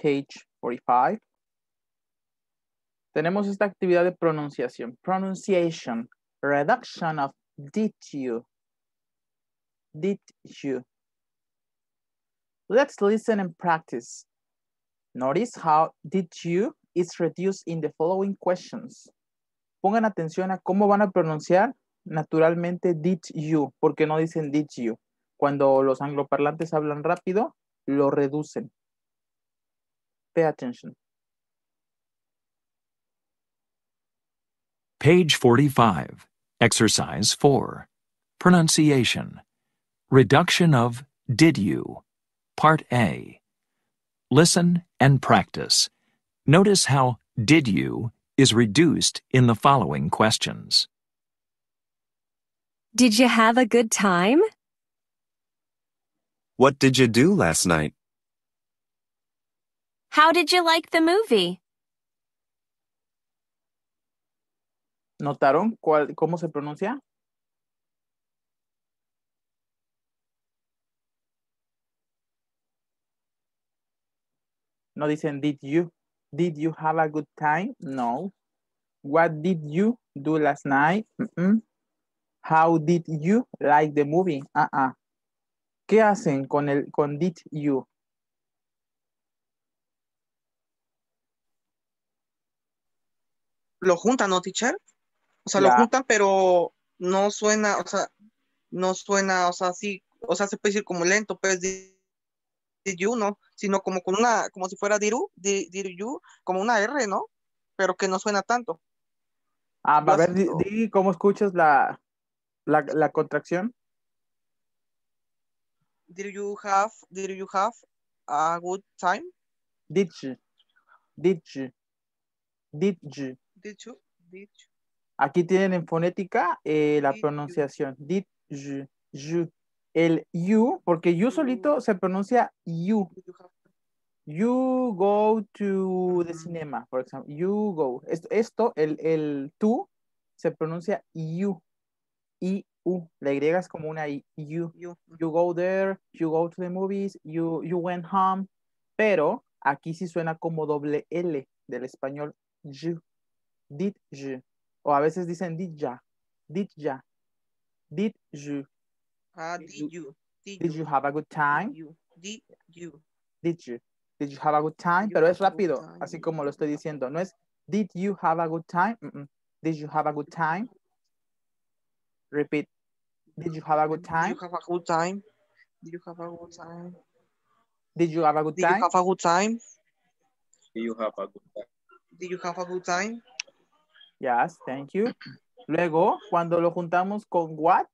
page 45. Tenemos esta actividad de pronunciación. Pronunciation, reduction of did you. Did you. Let's listen and practice. Notice how did you is reduced in the following questions. Pongan atención a cómo van a pronunciar naturalmente did you, porque no dicen did you. Cuando los angloparlantes hablan rápido, lo reducen. Pay attention. Page 45, Exercise 4. Pronunciation. Reduction of did you. Part A. Listen and practice. Notice how did you is reduced in the following questions. Did you have a good time? What did you do last night? How did you like the movie? ¿Notaron cuál, cómo se pronuncia? No dicen did you. Did you have a good time? No. What did you do last night? Mm-mm. How did you like the movie? Uh-uh. ¿Qué hacen con el con did you? Lo juntan, ¿no, teacher? O sea, lo juntan, pero no suena, o sea, no suena, o sea, sí, o sea, se puede decir como lento, pues, you, ¿no? Sino como con una, como si fuera diru, di- did you, como una R, ¿no? Pero que no suena tanto. Ah, a ver, di, di cómo escuchas la, la, la contracción. Did you have, did you have a good time? Did you? Did you? Did you? You? Aquí tienen en fonética eh, la pronunciación. You? You. El you, porque you solito se pronuncia you. You go to the cinema, por ejemplo. You go. Esto, esto el, el tú, se pronuncia you. I, u. La Y es como una I. You. you. You go there, you go to the movies, you, you went home. Pero aquí sí suena como doble L del español. You. Did you. O a veces dicen did ya. Did ya. Did you. Ah, Did did you? Did Did you have a good time? Did you? Did you? Did you? Did you have a good time? you Pero es have a good rápido, time? así como lo estoy diciendo. No es did you have a good time? Mm-mm. Did you have a good time? Repeat. Did you have a good time? Did you have a good time? Did you have a good time? Did you have a good Did you time? have a good time? You have a good time. Did you have a good time? Yes, thank you. Luego, cuando lo juntamos con what,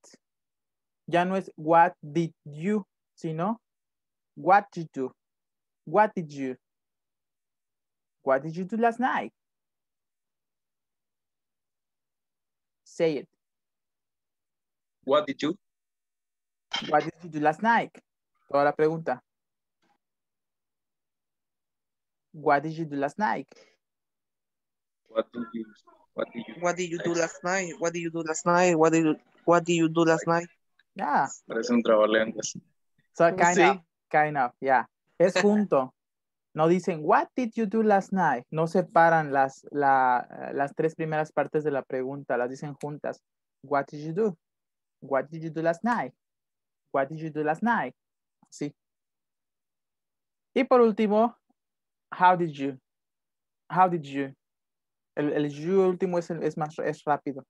ya no es what did you, sino what did you do? What did you? What did you do last night? Say it. What did you? What did you do last night? Toda la pregunta. What did you do last night? What did you? What did you? What did you do last night? What did you do last night? What did you What did you do last night? Yeah. Parece un trabalenguas. So kind Sí. of, kind of, yeah. Es junto. No dicen, what did you do last night? No separan las, la, las tres primeras partes de la pregunta, las dicen juntas. What did you do? What did you do last night? What did you do last night? Sí. Y por último, how did you? How did you? El, el you último es, es más es rápido.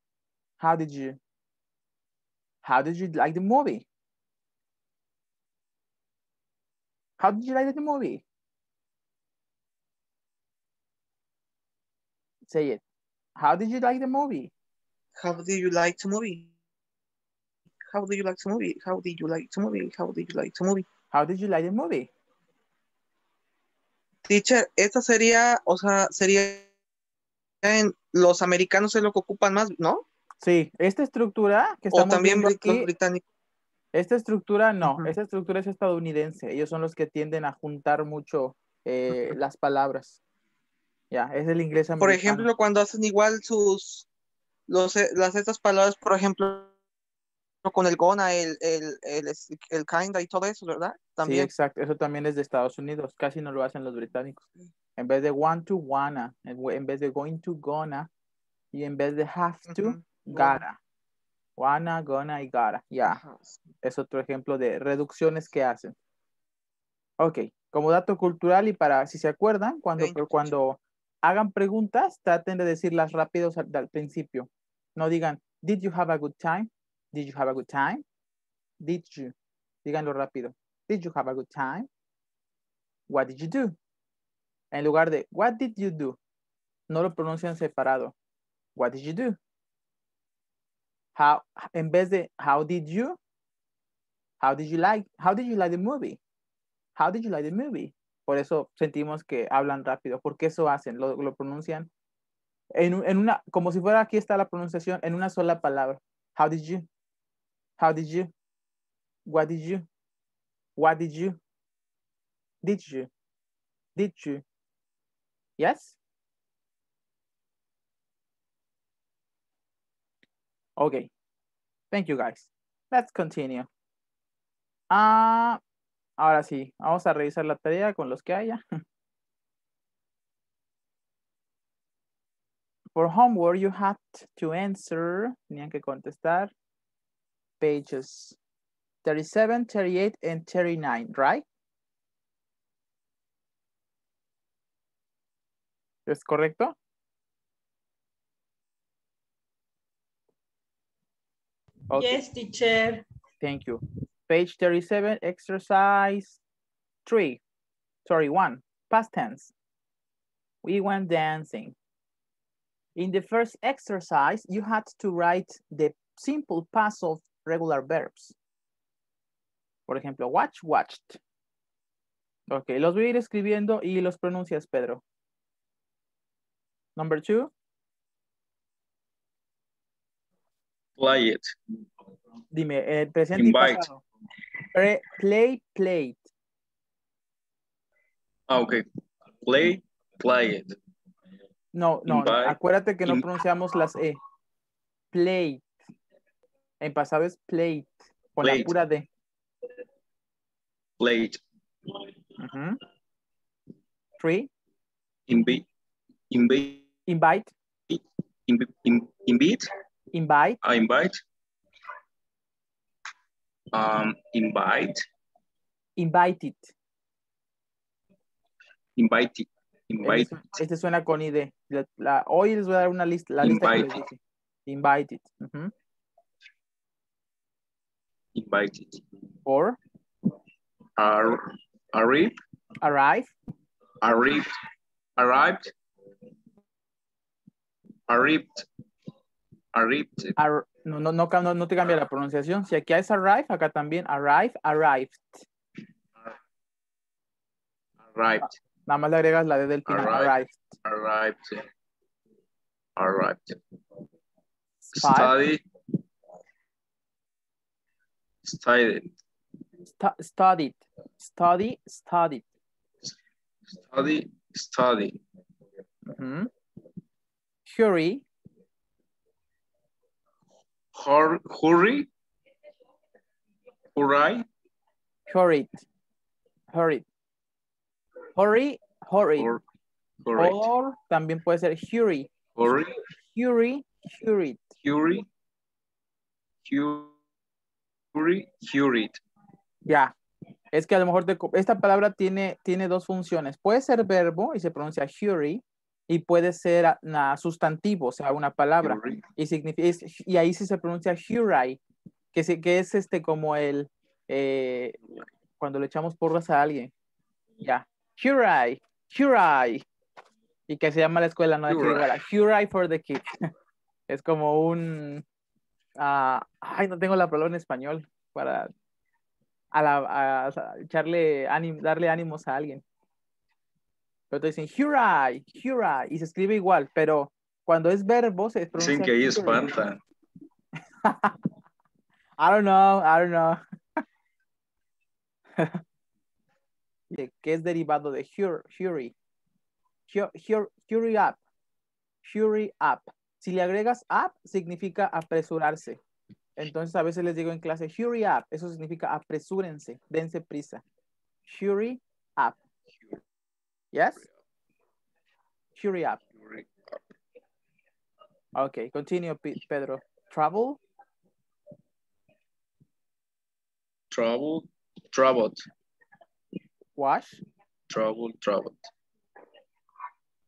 How did you? How did you like the movie? How did you like the movie? Say it. How did you like the movie? How did you like to movie? How did you like to movie? How did you like to movie? How did you like to movie? How did you like the movie? Teacher, esta sería, o sea, sería en los americanos es lo que ocupan más, ¿no? Sí, esta estructura que O estamos también viendo los aquí, británicos. esta estructura no, Ujú. esta estructura es estadounidense. Ellos son los que tienden a juntar mucho eh, las palabras. Ya, es el inglés americano. Por ejemplo, cuando hacen igual sus, los, eh, las estas palabras, por ejemplo, con el gonna, el, el, el, el kinda y todo eso, ¿verdad? Sí, también. exacto. Eso también es de Estados Unidos. Casi no lo hacen los británicos. En vez de want to, wanna. En vez de going to, gonna. Y en vez de have to, Ujú. gotta. Wanna, gonna y gotta. Ya. Sí. Es otro ejemplo de reducciones que hacen. Ok. Como dato cultural y para, si se acuerdan, cuando, cuando hagan preguntas, traten de decirlas rápidos al, al principio. No digan, did you have a good time? Did you have a good time? Did you? Díganlo rápido. Did you have a good time? What did you do? En lugar de, what did you do? No lo pronuncian separado. What did you do? How, en vez de, how did you? How did you like, how did you like the movie? How did you like the movie? Por eso sentimos que hablan rápido, porque eso hacen, lo, lo pronuncian en, en una, como si fuera aquí está la pronunciación, en una sola palabra. How did you? How did you? What did you? What did you? Did you? Did you? Yes? Okay. Thank you guys. Let's continue. Ah, ahora sí, vamos a revisar la tarea con los que haya. For homework, you had to answer, tenían que contestar pages 37, 38, and 39, right? ¿Es correcto? Okay. Yes, teacher. Thank you. Page 37, exercise three. Sorry, one, past tense. We went dancing. In the first exercise, you had to write the simple past of regular verbs. Por ejemplo, watch, watched. Ok, los voy a ir escribiendo y los pronuncias, Pedro. Number two, Play it. dime, eh, presente y Invite. pasado. Pre- play, played. Ah, ok. Play, play it. No, no, Invite. acuérdate que no pronunciamos las E. Plate. En pasado es plate. Con la Plate. pura D. Played. Ujú. Three. Invite. Invite. Invite. Invite. Invite. Invite. I invite. Um, invite. Invited. Invite. Invite. Este, este suena con ID. La- la- hoy les voy a dar una lista. La lista que les Invited. dije. Invited. Ujú. Invited. Or Ar arrive. arrive. Arrived. Arrived. Arrived. Arrived. ar- no, no, no, ca- no, no te cambia la pronunciación. Si aquí es arrive, acá también arrive, arrived. Arrived. Nada más le agregas la D del final. Arrived. Arrived. Arrived. Arrived. Study. Studied. Stu- studied. Study, studied. Study. Study. Hurry, Hur hurry. Hurry. hurried, hurried. Hurry, hurried. Hur. Or también puede ser hurry, Hurry. hurry, hurried. Hurry. Hurry. Hurried. Ya. Es que a lo mejor te esta palabra tiene, tiene dos funciones. Puede ser verbo y se pronuncia hurry y puede ser na- sustantivo, o sea, una palabra. Y, y ahí sí se pronuncia hurry, que, se, que es este como el, eh, cuando le echamos porras a alguien. Ya. Hurry, hurry. Y que se llama la escuela, no de igual, Hurry for the kids. es como un, ah, ay, no tengo la palabra en español para a la- a- a echarle ánimo, darle ánimos a alguien. Pero te dicen hurray, hurray, y se escribe igual, pero cuando es verbo se pronuncia. Dicen que ahí espantan. I don't know, I don't know. De- que es derivado de hur, hurry. Hu- hur- hurry up. Hurry up. Si le agregas up, significa apresurarse. Entonces a veces les digo en clase, hurry up. Eso significa apresúrense, dense prisa. Hurry up. Yes? Hurry up. Hurry Okay, continue, Pe- Pedro. Travel, Trouble, troubled, wash, trouble, troubled.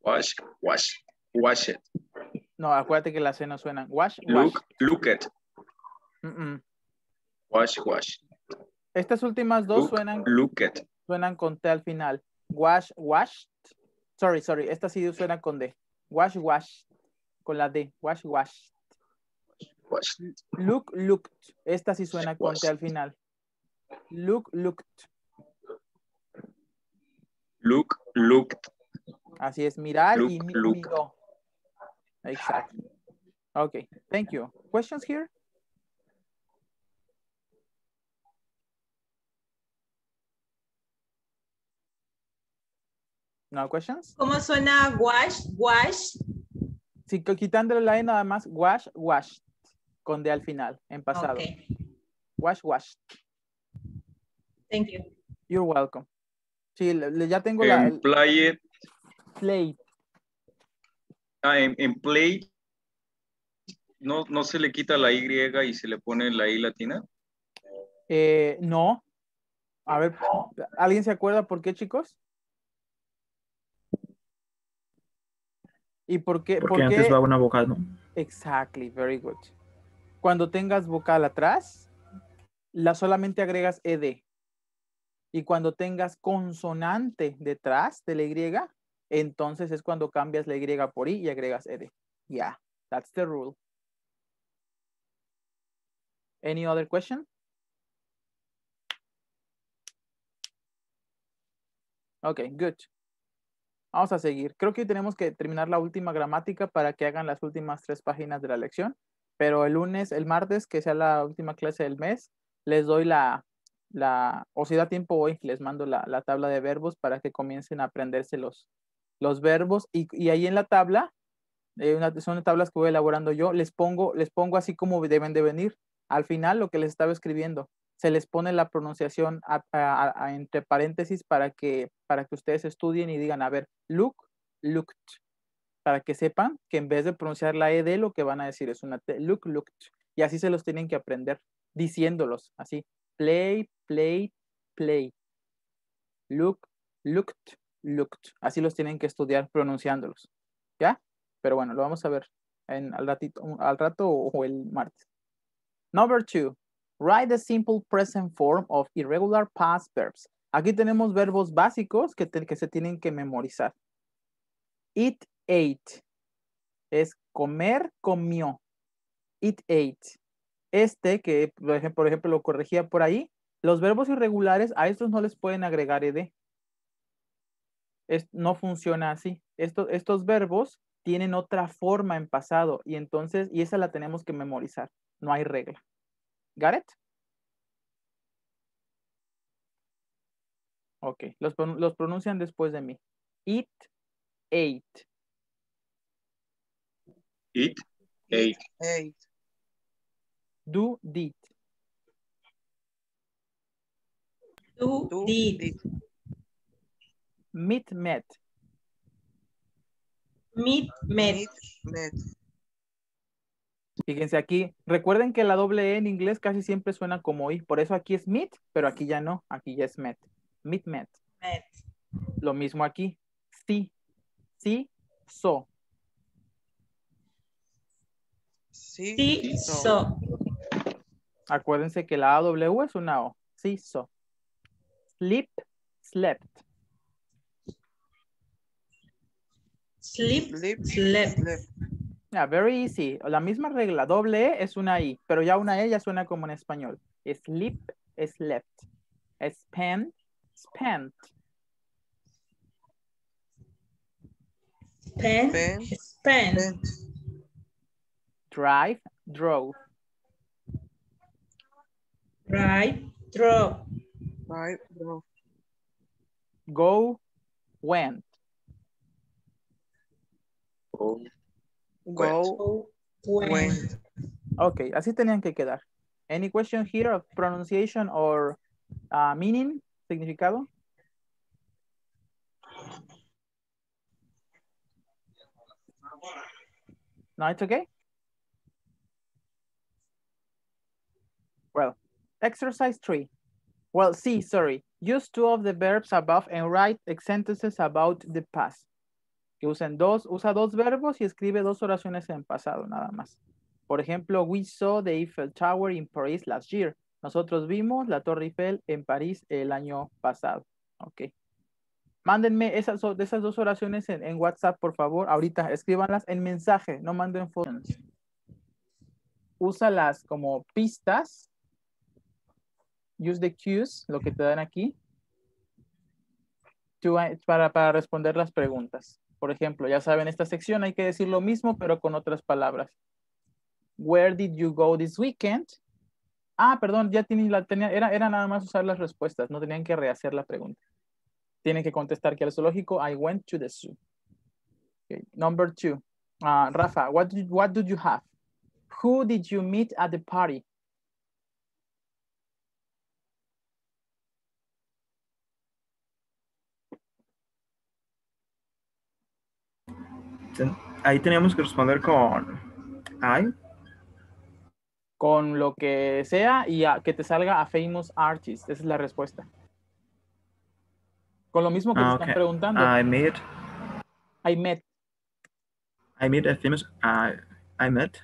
Wash, wash, wash it. no, acuérdate que las C no suenan. Wash, wash. Look, look at. Wash, wash. Estas últimas dos Look, suenan, look at. suenan con T al final. Wash, washed. Sorry, sorry, esta sí suena con D. Wash, wash. Con la D. Wash, wash. Wash. Look, looked. Esta sí suena con T al final. Look, looked. Look, looked. Así es, mirar y Look, mi- look. miró. Exacto. Okay, thank you. Questions here? No questions? ¿Cómo suena wash, wash? Sí, quitándole la E nada más, wash, wash, con D al final, en pasado. Wash, wash. thank you. You're welcome. Sí, le- le- ya tengo la el it. plate. Ah, en, en play. No, no se le quita la Y y se le pone la I latina. Eh, no. A ver, ¿alguien se acuerda por qué, chicos? ¿Y por qué? Porque por antes qué? va una vocal, ¿no? Exactly, very good. Cuando tengas vocal atrás, la solamente agregas ed. Y cuando tengas consonante detrás de la Y, entonces es cuando cambias la Y por I y agregas ed. Yeah, that's the rule. Any other question? Okay, good. Vamos a seguir. Creo que hoy tenemos que terminar la última gramática para que hagan las últimas tres páginas de la lección. Pero el lunes, el martes, que sea la última clase del mes, les doy la, la o si da tiempo hoy, les mando la, la tabla de verbos para que comiencen a aprenderse los, los verbos. Y, y ahí en la tabla, eh, son tablas que voy elaborando yo, les pongo, les pongo así como deben de venir. Al final, lo que les estaba escribiendo, se les pone la pronunciación entre paréntesis para que, para que ustedes estudien y digan, a ver, look, looked, para que sepan que en vez de pronunciar la ED, lo que van a decir es una T, look, looked. Y así se los tienen que aprender, diciéndolos, así, play, play, play, look, looked, looked. Así los tienen que estudiar pronunciándolos, ¿ya? Pero bueno, lo vamos a ver en, al, ratito, al rato o el martes. Number two, write the simple present form of irregular past verbs. Aquí tenemos verbos básicos que, se tienen que memorizar. Eat, ate. Es comer, comió. Eat, ate. Este, que por ejemplo, lo corregía por ahí, los verbos irregulares a estos no les pueden agregar ed. No funciona así. Estos verbos tienen otra forma en pasado y entonces, y esa la tenemos que memorizar. No hay regla. ¿Got it? Ok, los, los pronuncian después de mí. Eat, ate. Eat, ate. Eight. Do, did. Do, Do, did, did. Meet, met. meet, met, Meet, met. Fíjense aquí, recuerden que la doble E en inglés casi siempre suena como I, por eso aquí es meet, pero aquí ya no, aquí ya es met. Meet, met. met. Lo mismo aquí. Sí, sí, so. Sí, Sí, so. so. Acuérdense que la AW es una O. Sí, so. Sleep, slept. Sleep, Sleep, slept. slept. Yeah, very easy. La misma regla, doble E es una I, pero ya una E ya suena como en español. Sleep, slept. Spend, spent. Pen, Pen, pen. pen. Drive, drove. Right, drop. Right, drove. Go, went. Go, Go, went. went. Ok, así tenían que quedar. Any question here of pronunciation or uh, meaning, significado? No, it's okay. Well, exercise three. Well, see, sorry. Use two of the verbs above and write sentences about the past. Que usen dos, usa dos verbos y escribe dos oraciones en pasado, nada más. Por ejemplo, we saw the Eiffel Tower in Paris last year. Nosotros vimos la Torre Eiffel en París el año pasado. Ok. Mándenme esas, esas dos oraciones en, en WhatsApp, por favor. Ahorita escríbanlas en mensaje, no manden fotos. Úsalas como pistas. Use the cues, lo que te dan aquí. to- para, para responder las preguntas. Por ejemplo, ya saben, esta sección hay que decir lo mismo, pero con otras palabras. Where did you go this weekend? Ah, perdón, ya tienen la, tenía, era, era nada más usar las respuestas, no tenían que rehacer la pregunta. Tienen que contestar que al zoológico, I went to the zoo. Okay, Number two. Ah, Rafa, what did, what did you have? Who did you meet at the party? Ahí teníamos que responder con I. Con lo que sea y a- que te salga a famous artist. Esa es la respuesta. Con lo mismo que Ah, te ok. están preguntando. I met I met. I met a famous uh, I met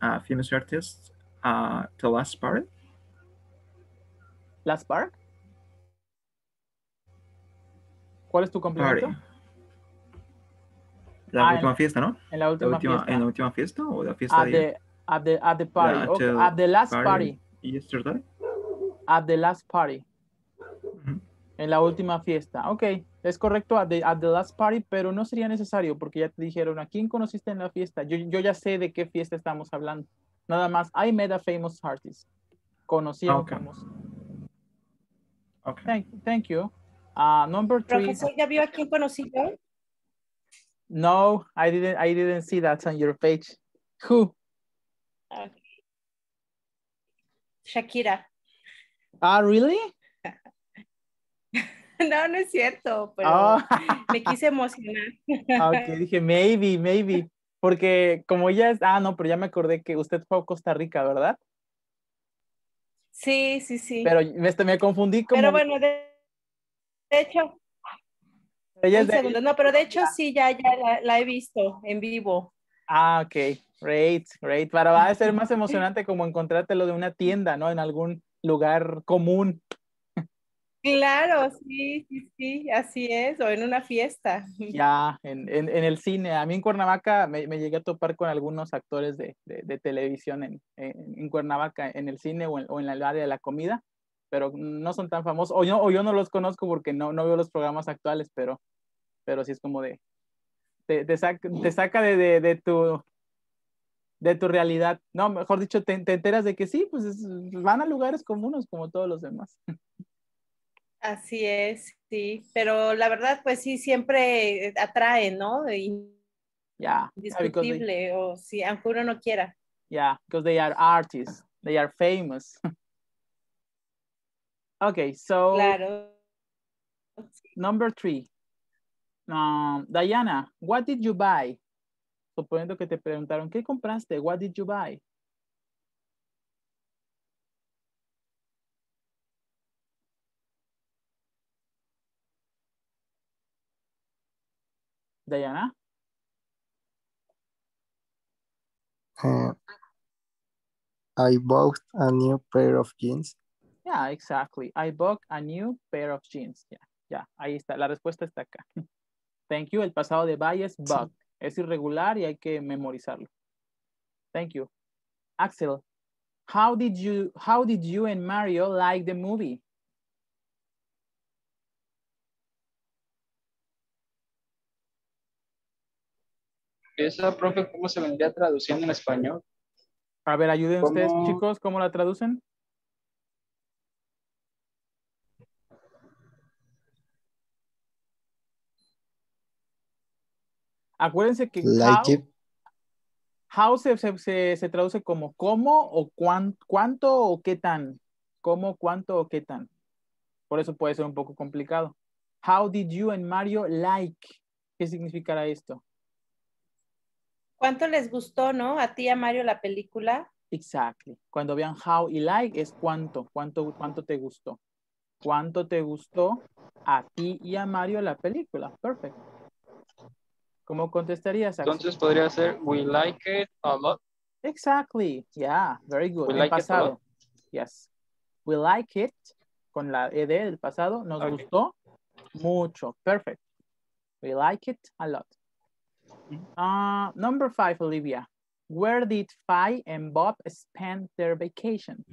a famous artist uh, the last party. Last Park. ¿Cuál es tu complemento? Party. La Ah, en- última fiesta, ¿no? En la La última, última, fiesta. ¿En la última fiesta o la fiesta At de the, at the, at the party. Yeah, Okay, At the last party. party. yesterday? At the last party. En la última fiesta. Ok, es correcto at the, at the last party, pero no sería necesario porque ya te dijeron a quién conociste en la fiesta. Yo, yo ya sé de qué fiesta estamos hablando. Nada más, I met a famous artist. Conocí a un Ok. famoso. Okay. Thank, thank you. Uh, number three. Profesor, ¿ya vio a quién conocí yo? No, I didn't, I didn't see that on your page. Who? Ah, Shakira. Ah, really? No, no es cierto, pero Ah. me quise emocionar. Ah, ok, dije, maybe, maybe. Porque como ya es, ah, no, pero ya me acordé que usted fue a Costa Rica, ¿verdad? Sí, sí, sí. Pero me, este, me confundí como... Pero bueno, de, de hecho, ella es de- segundo, no, pero de hecho sí, ya, ya la, la he visto en vivo. Ah, ok, great, great. Para va a ser más emocionante como encontrártelo de una tienda, ¿no? En algún lugar común. Claro, sí, sí, sí, así es, o en una fiesta. Ya, en, en- en el cine. A mí en Cuernavaca me, me llegué a topar con algunos actores de, de- de televisión en, en- en Cuernavaca, en el cine o en, o en el área de la comida, pero no son tan famosos. O yo, o yo no los conozco porque no, no veo los programas actuales, pero, pero sí es como de... Te, te saca, te saca de, de- de tu de tu realidad. No, mejor dicho, te, te enteras de que sí, pues es- van a lugares comunes como todos los demás. Así es, sí, pero la verdad, pues sí, siempre eh, atrae, ¿no? Yeah, they, Indiscutible, o si, aunque uno no quiera. yeah, because they are artists, they are famous. okay, so Claro. number three. Um, Diana, what did you buy? Suponiendo que te preguntaron, ¿qué compraste? What did you buy? Diana? Uh, I bought a new pair of jeans. Yeah, exactly. I bought a new pair of jeans. Ya, ya, ahí está. La respuesta está acá. Thank you. El pasado de buy es bought. Es irregular y hay que memorizarlo. Thank you. Axel, how did you how did you and Mario like the movie? Esa, profe, ¿cómo se vendría traduciendo en español? A ver, ayuden ustedes, chicos, ¿cómo la traducen? Acuérdense que Like how, how se, se- se- se traduce como cómo o cuán- cuánto o qué tan. Cómo, cuánto o qué tan. Por eso puede ser un poco complicado. How did you and Mario like? ¿Qué significará esto? ¿Cuánto les gustó, no? A ti y a Mario la película. Exactly. Cuando vean how y like es cuánto, cuánto, cuánto te gustó. ¿Cuánto te gustó a ti y a Mario la película? Perfect. ¿Cómo contestarías? Axel? Entonces podría ser we like it a lot. Exactly. Yeah, very good. We En like it a pasado. lot. Yes. We like it con la ed del pasado. Nos Ok. gustó mucho. Perfect. We like it a lot. Uh, number five, Olivia. Where did Fi and Bob spend their vacation?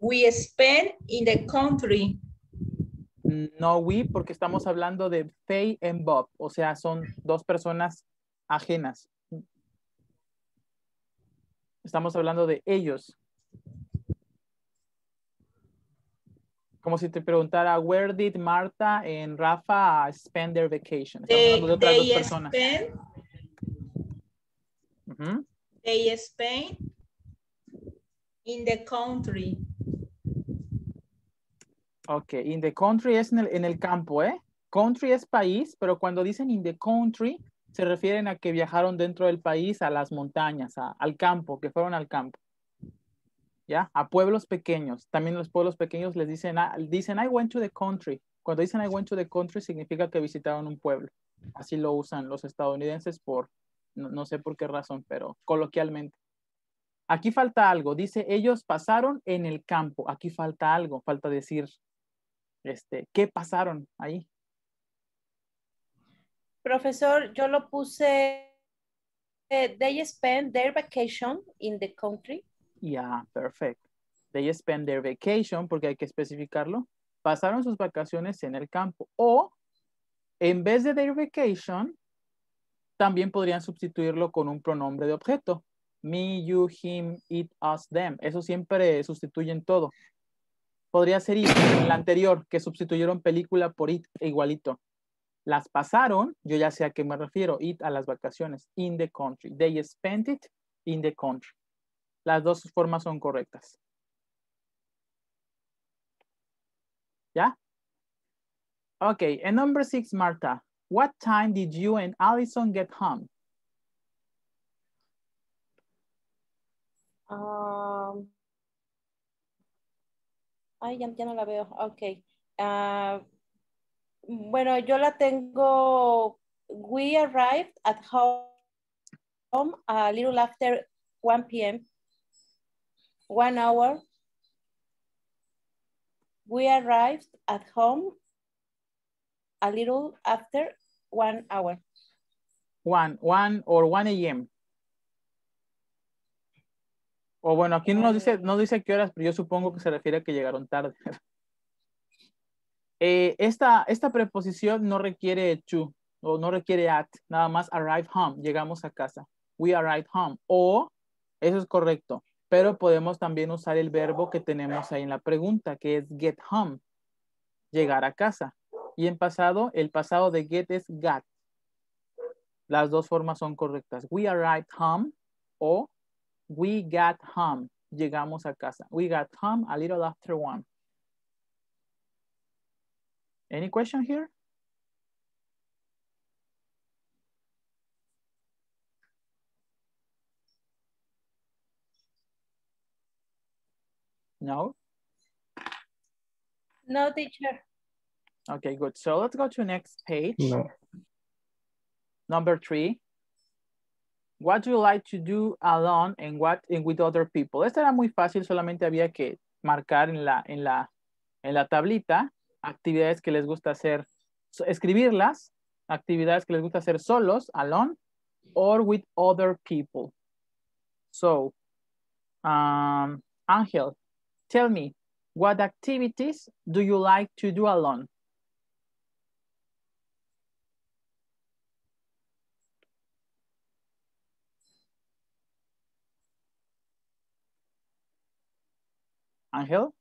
We spent in the country. No we, porque estamos hablando de Faye and Bob. O sea, son dos personas ajenas. Estamos hablando de ellos. Como si te preguntara, where did Marta and Rafa spend their vacation? Estamos They, hablando de otras dos they personas. spend, they spend in the country. Ok, in the country es en el, en el campo, ¿eh? Country es país, pero cuando dicen in the country, se refieren a que viajaron dentro del país a las montañas, a- al campo, que fueron al campo. ¿Ya? A pueblos pequeños. También los pueblos pequeños les dicen, ah, dicen, I went to the country. Cuando dicen I went to the country, significa que visitaron un pueblo. Así lo usan los estadounidenses por, no, no sé por qué razón, pero coloquialmente. Aquí falta algo. Dice, ellos pasaron en el campo. Aquí falta algo. Falta decir, este, ¿qué pasaron ahí? Profesor, yo lo puse, eh, they spend their vacation in the country. Yeah, perfect. They spend their vacation, porque hay que especificarlo. Pasaron sus vacaciones en el campo. O, en vez de their vacation, también podrían sustituirlo con un pronombre de objeto. Me, you, him, it, us, them. Eso siempre sustituyen todo. Podría ser it, en la anterior, que sustituyeron película por it, e igualito. Las pasaron, yo ya sé a qué me refiero, it a las vacaciones, in the country. They spent it in the country. Las dos formas son correctas. ¿Ya? Okay, and number six, Marta. What time did you and Allison get home? Um, ay, ya, ya no la veo. Ok. Ah, bueno, yo la tengo. We arrived at home a little after 1 p.m. One hour. We arrived at home a little after one hour. One, one or 1 a.m. O bueno, aquí no nos dice, no dice qué horas, pero yo supongo que se refiere a que llegaron tarde. Eh, esta, esta preposición no requiere to o no requiere at, nada más arrive home, llegamos a casa. We arrived home. O, eso es correcto, pero podemos también usar el verbo que tenemos ahí en la pregunta, que es get home, llegar a casa. Y en pasado, el pasado de get es got. Las dos formas son correctas. We arrived home o we got home. Llegamos a casa. We got home a little after one. Any question here? No? No, teacher. Okay, good. So let's go to next page. No. Number three. What do you like to do alone and what and with other people? Esta era muy fácil, solamente había que marcar en la, en la, en la tablita actividades que les gusta hacer, escribirlas, actividades que les gusta hacer solos, alone, or with other people. So, um, Angel, tell me, what activities do you like to do alone? Angel?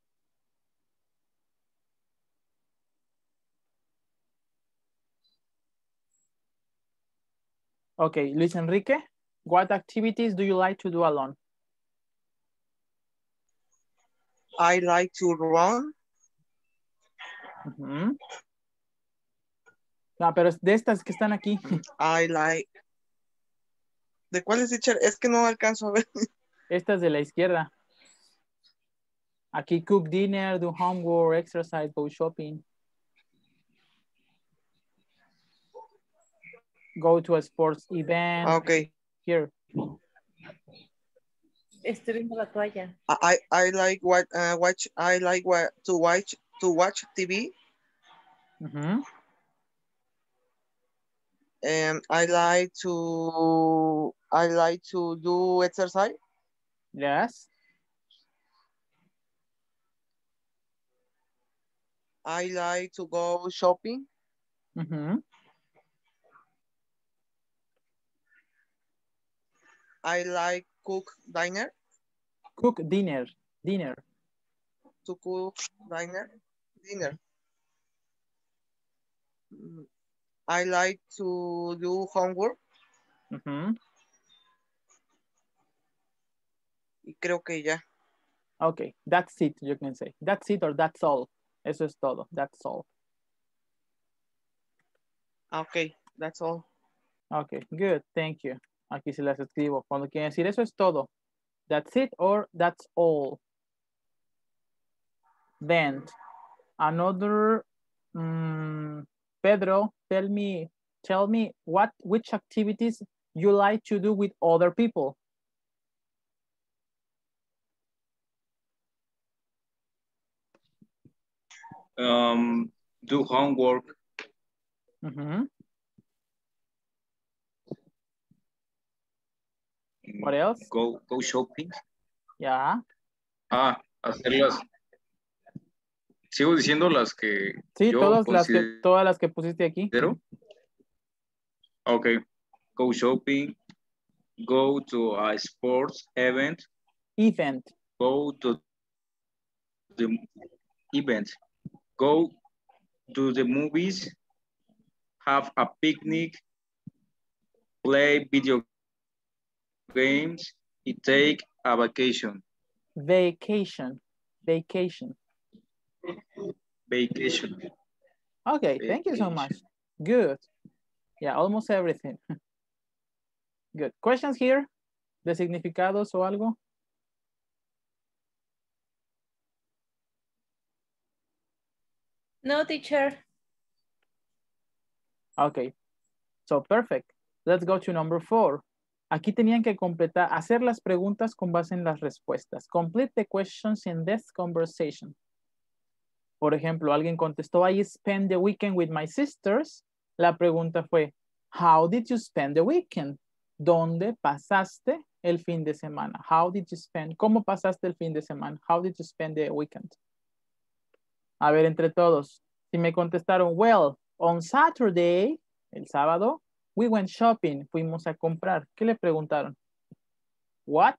Okay, Luis Enrique, what activities do you like to do alone? I like to run. No, pero es de estas que están aquí. I like. ¿De cuáles, teacher? Es que no alcanzo a ver. Estas de la izquierda. Aquí cook dinner, do homework, exercise, go shopping. Go to a sports event. Ah, ok. Here. Estoy la toalla. I, I like what, uh, watch, I like what, to watch, to watch TV. Ujú. And I like to, I like to do exercise. Yes. I like to go shopping. Ujú. I like cook diner, Cook dinner. Dinner. to cook diner, dinner. Mm, I like to do homework Ujú. y creo que ya. Okay, that's it, you can say. That's it or that's all. Eso es todo. That's all. Ah, Ok, that's all. Okay, good. Thank you. Aquí se las escribo. Cuando quieren decir eso es todo. That's it or that's all. Then, another, mm, Pedro, tell me, tell me what, which activities you like to do with other people. Um, do homework. Ujú. What else? Go, go shopping. Ya. Ah, hacerlas. Sigo diciendo las que Sí, yo todas las, que, todas las que pusiste aquí. Okay. Go shopping. Go to a sports event. Event. Go to the event. Go to the movies. Have a picnic. Play video games. Y take a vacation. Vacation. Vacation. Vacation. Okay, thank you so much. Good. Yeah, almost everything. Good. Questions here? ¿De significados o algo? No, teacher. Okay. So perfect. Let's go to number four. Aquí tenían que completar, hacer las preguntas con base en las respuestas. Complete the questions in this conversation. Por ejemplo, alguien contestó, I spent the weekend with my sisters. La pregunta fue, how did you spend the weekend? ¿Dónde pasaste el fin de semana? How did you spend? ¿Cómo pasaste el fin de semana? How did you spend the weekend? A ver, entre todos. Si me contestaron, well, on Saturday, el sábado, we went shopping, fuimos a comprar. ¿Qué le preguntaron? What?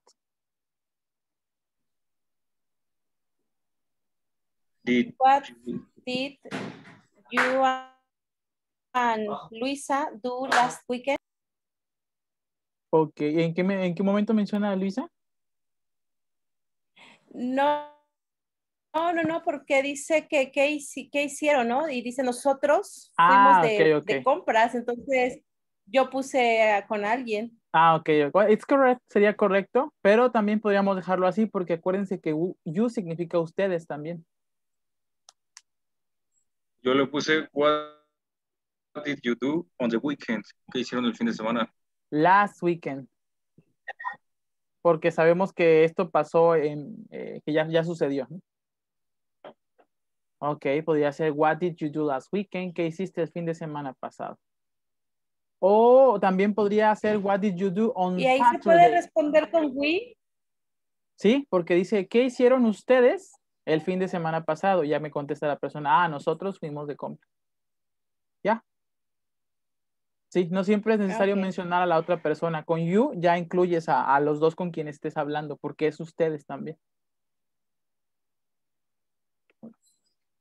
Did What did you and Luisa do last weekend? Ok, ¿en qué, me- en qué momento menciona a Luisa? No, no, no, no, porque dice que qué hici- qué hicieron, ¿no? Y dice nosotros Ah, fuimos de, ok, ok. de compras, entonces yo puse con alguien. Ah, ok. It's correct, sería correcto, pero también podríamos dejarlo así porque acuérdense que you significa ustedes también. Yo le puse, what did you do on the weekend? ¿Qué hicieron el fin de semana? Last weekend. Porque sabemos que esto pasó en, eh, que ya, ya sucedió. ¿no? Ok, podría ser, what did you do last weekend? ¿Qué hiciste el fin de semana pasado? O también podría ser, what did you do on Y ahí se puede Saturday? responder con we. Sí, porque dice, ¿qué hicieron ustedes el fin de semana pasado? Ya me contesta la persona, ah, nosotros fuimos de compra. ¿Ya? Sí, no siempre es necesario mencionar a la otra persona. Con you ya incluyes a, a los dos con quienes estés hablando, porque es ustedes también.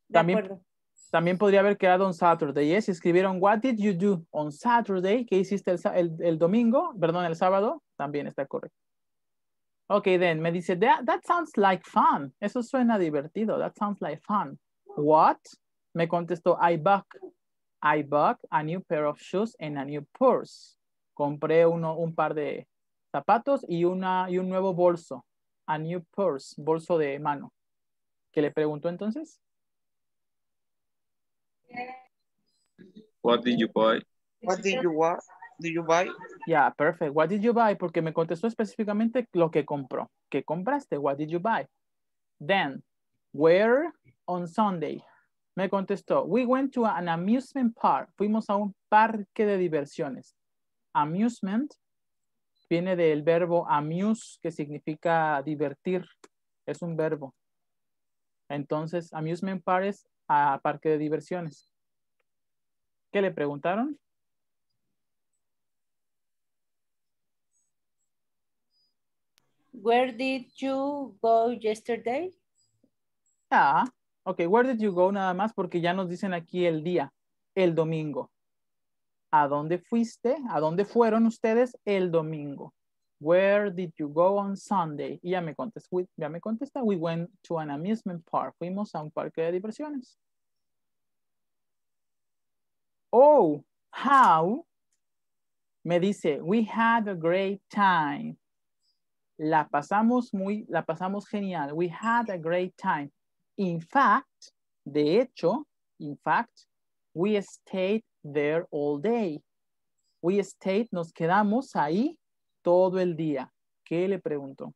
De También, acuerdo. también podría haber quedado on Saturday. ¿eh? Si escribieron, what did you do on Saturday? ¿Qué hiciste el, el- el domingo? Perdón, el sábado. También está correcto. Ok, then, me dice, that, that sounds like fun. Eso suena divertido. That sounds like fun. What? Me contestó, I bake, I bought a new pair of shoes and a new purse. Compré uno, un par de zapatos y, una, y un nuevo bolso. A new purse, bolso de mano. ¿Qué le preguntó entonces? What did you buy? What did you what? Did you buy? Yeah, perfect. What did you buy? Porque me contestó específicamente lo que compró. ¿Qué compraste? What did you buy? Then, where on Sunday? Me contestó, we went to an amusement park. Fuimos a un parque de diversiones. Amusement viene del verbo amuse, que significa divertir. Es un verbo. Entonces, amusement park es a parque de diversiones. ¿Qué le preguntaron? Where did you go yesterday? Ah, ok. Where did you go? Nada más porque ya nos dicen aquí el día, el domingo. ¿A dónde fuiste? ¿A dónde fueron ustedes el domingo? Where did you go on Sunday? Y ya me contesta, ya me contesta, we went to an amusement park. Fuimos a un parque de diversiones. Oh, how? Me dice, we had a great time. La pasamos muy, la pasamos genial. We had a great time. In fact, de hecho, in fact, we stayed there all day. We stayed, nos quedamos ahí todo el día. ¿Qué le pregunto?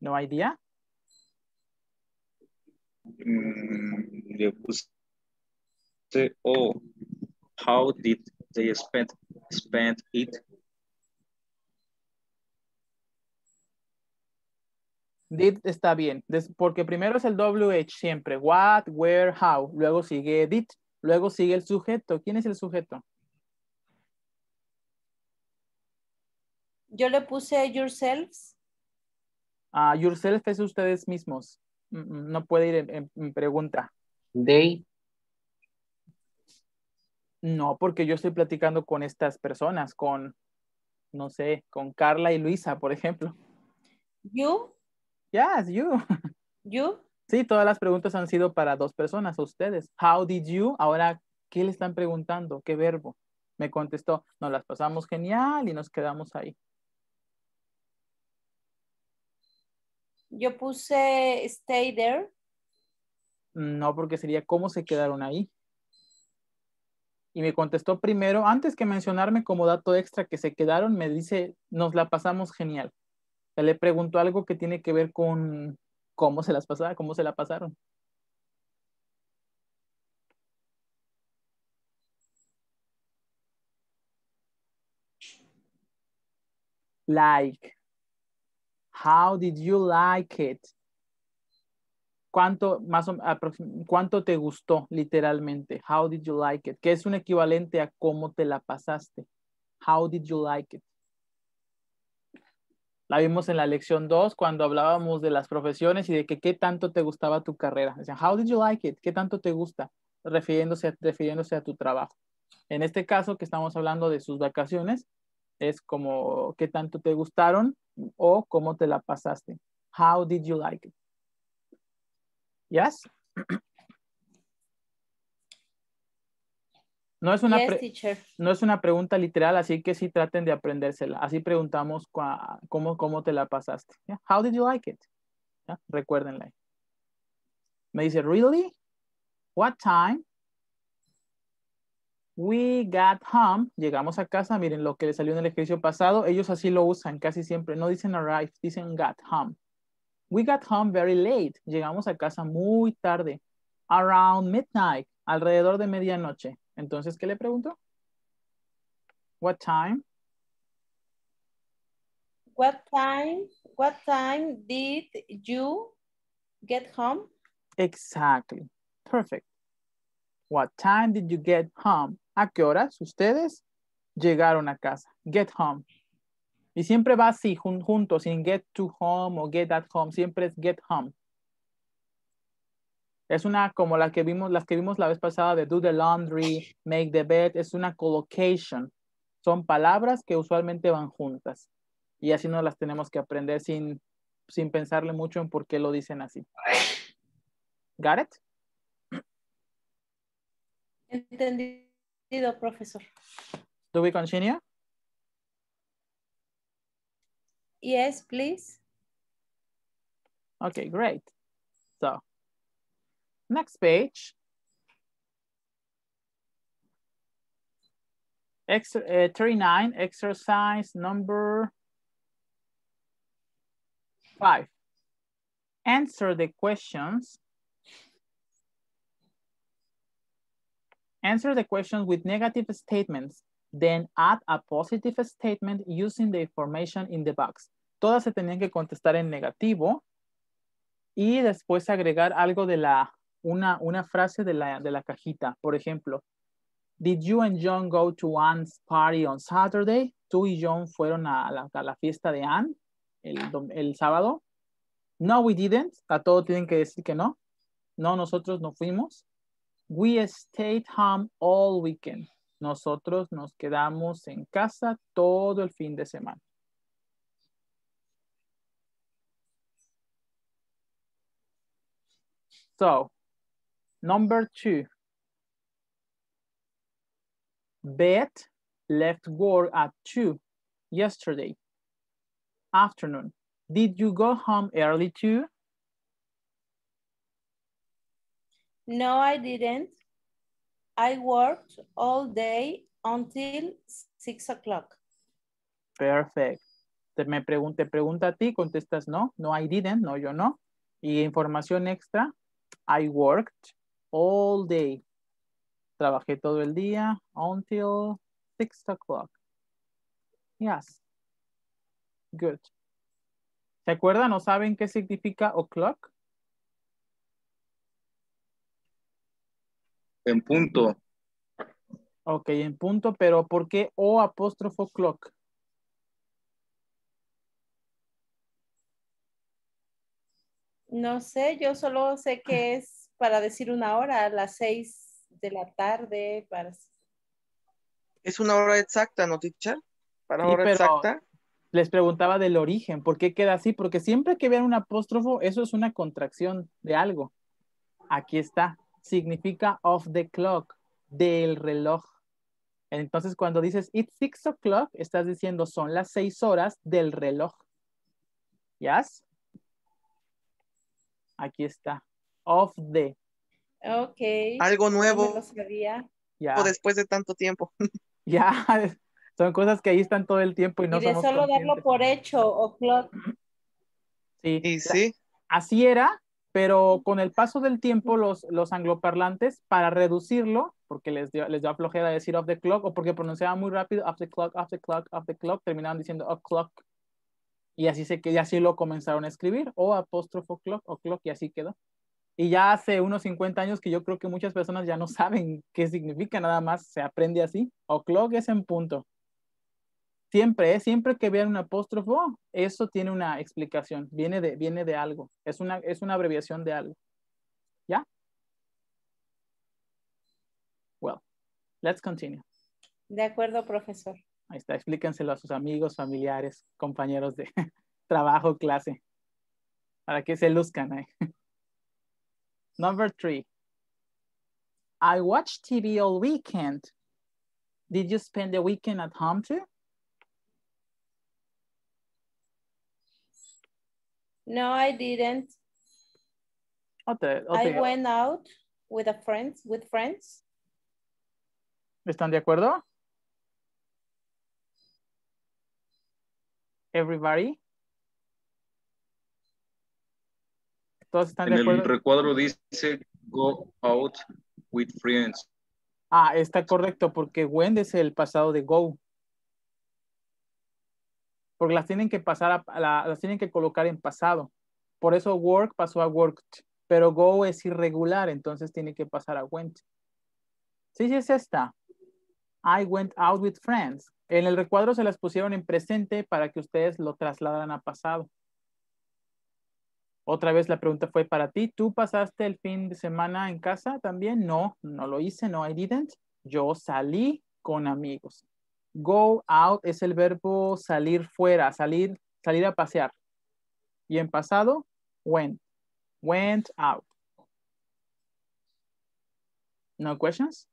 No idea? Mm, le puse, oh, how did they spend, spend it? Did está bien, porque primero es el WH siempre. What, where, how. Luego sigue did. Luego sigue el sujeto. ¿Quién es el sujeto? Yo le puse yourselves. Ah, yourself es ustedes mismos. Mm, mm, No puede ir en, en- en pregunta. They. No, porque yo estoy platicando con estas personas, con, no sé, con Carla y Luisa, por ejemplo. You, Yes, you. you. Sí, todas las preguntas han sido para dos personas, ustedes. How did you? Ahora, ¿qué le están preguntando? ¿Qué verbo? Me contestó, nos las pasamos genial y nos quedamos ahí. Yo puse stay there. No, porque sería cómo se quedaron ahí. Y me contestó primero, antes que mencionarme como dato extra que se quedaron, me dice, nos la pasamos genial. Le preguntó algo que tiene que ver con cómo se las pasaron, cómo se la pasaron. Like. How did you like it? ¿Cuánto, más o, ¿Cuánto te gustó literalmente? How did you like it? Que es un equivalente a cómo te la pasaste. How did you like it? La vimos en la lección 2 cuando hablábamos de las profesiones y de que qué tanto te gustaba tu carrera. Decían, how did you like it? ¿Qué tanto te gusta? Refiriéndose a, refiriéndose a tu trabajo. En este caso que estamos hablando de sus vacaciones, es como qué tanto te gustaron o cómo te la pasaste. How did you like it? Yes? No es una, Yes, no es una pregunta literal, así que sí traten de aprendérsela. Así preguntamos cómo, cómo te la pasaste. How did you like it? ¿Ya? Recuérdenla. Me dice, really? What time? We got home. Llegamos a casa. Miren lo que le salió en el ejercicio pasado. Ellos así lo usan casi siempre. No dicen arrive, dicen got home. We got home very late. Llegamos a casa muy tarde. Around midnight. Alrededor de medianoche. Entonces, ¿qué le pregunto? What time? What time, what time did you get home? Exactly. Perfect. What time did you get home? ¿A qué horas ustedes llegaron a casa? Get home. Y siempre va así, jun- junto, sin get to home o get at home. Siempre es get home. Es una como la que vimos, las que vimos la vez pasada de do the laundry, make the bed, es una collocation. Son palabras que usualmente van juntas. Y así no las tenemos que aprender sin, sin pensarle mucho en por qué lo dicen así. Got it? Entendido, profesor. Do we continue? Yes, please. Okay, great. So, next page. Ex uh, 39, exercise number five. Answer the questions. Answer the questions with negative statements. Then add a positive statement using the information in the box. Todas se tenían que contestar en negativo y después agregar algo de la, una, una frase de la, de la cajita. Por ejemplo, Did you and John go to Anne's party on Saturday? ¿Tú y John fueron a la, a la fiesta de Anne el, el sábado? No, we didn't. A todos tienen que decir que no. No, nosotros no fuimos. We stayed home all weekend. Nosotros nos quedamos en casa todo el fin de semana. So, number two. Beth left work at 2 yesterday afternoon. Did you go home early too? No, I didn't. I worked all day until 6 o'clock. Perfect. Te me pregunte, pregunta a ti, contestas no. No, I didn't. No, yo no. Y información extra. I worked all day. Trabajé todo el día until 6 o'clock. Yes. Good. ¿Se acuerdan o saben qué significa o'clock? En punto. Ok, en punto, pero ¿por qué o apóstrofo clock? No sé, yo solo sé que es para decir una hora, a las seis de la tarde. Para... Es una hora exacta, ¿no, teacher? Para Sí, hora pero exacta. Les preguntaba del origen, ¿por qué queda así? Porque siempre que vean un apóstrofo, eso es una contracción de algo. Aquí está, significa of the clock, del reloj. Entonces, cuando dices it's six o'clock, estás diciendo son las seis horas del reloj. ¿Yes? Aquí está. Of the. Ok. Algo nuevo. me lo sabía. Ya. O después de tanto tiempo. Ya. Son cosas que ahí están todo el tiempo y no y de somos solo darlo por hecho, o'clock. Sí. Y sí. Así era, pero con el paso del tiempo los, los angloparlantes, para reducirlo, porque les dio, les dio flojera decir off the clock, o porque pronunciaban muy rápido off the clock, off the clock, off the clock, terminaban diciendo o'clock. Y así, se, y así lo comenzaron a escribir, o apóstrofo clock, o clock, y así quedó. Y ya hace unos 50 años que yo creo que muchas personas ya no saben qué significa, nada más se aprende así. O'clock es en punto. Siempre, ¿eh? siempre que vean un apóstrofo, eso tiene una explicación, viene de, viene de algo, es una, es una abreviación de algo. ¿Ya? Well, let's continue. De acuerdo, profesor. Ahí está, explíquenselo a sus amigos, familiares, compañeros de trabajo, clase, para que se luzcan ahí. Number three. I watched TV all weekend. Did you spend the weekend at home too? No, I didn't. Otra, I went out with a friends, with friends. ¿Están de acuerdo? Everybody? ¿Todos están En de el acuerdo? recuadro dice go out with friends. Ah, está correcto, porque went es el pasado de go. Porque las tienen que pasar a, a la- las tienen que colocar en pasado. Por eso work pasó a worked, pero go es irregular, entonces tiene que pasar a went. Sí, sí es esta. I went out with friends. En el recuadro se las pusieron en presente para que ustedes lo trasladaran a pasado. Otra vez la pregunta fue para ti. ¿Tú pasaste el fin de semana en casa también? No, no lo hice, no, I didn't. Yo salí con amigos. Go out es el verbo salir fuera, salir, salir a pasear. Y en pasado, went. Went out. No questions?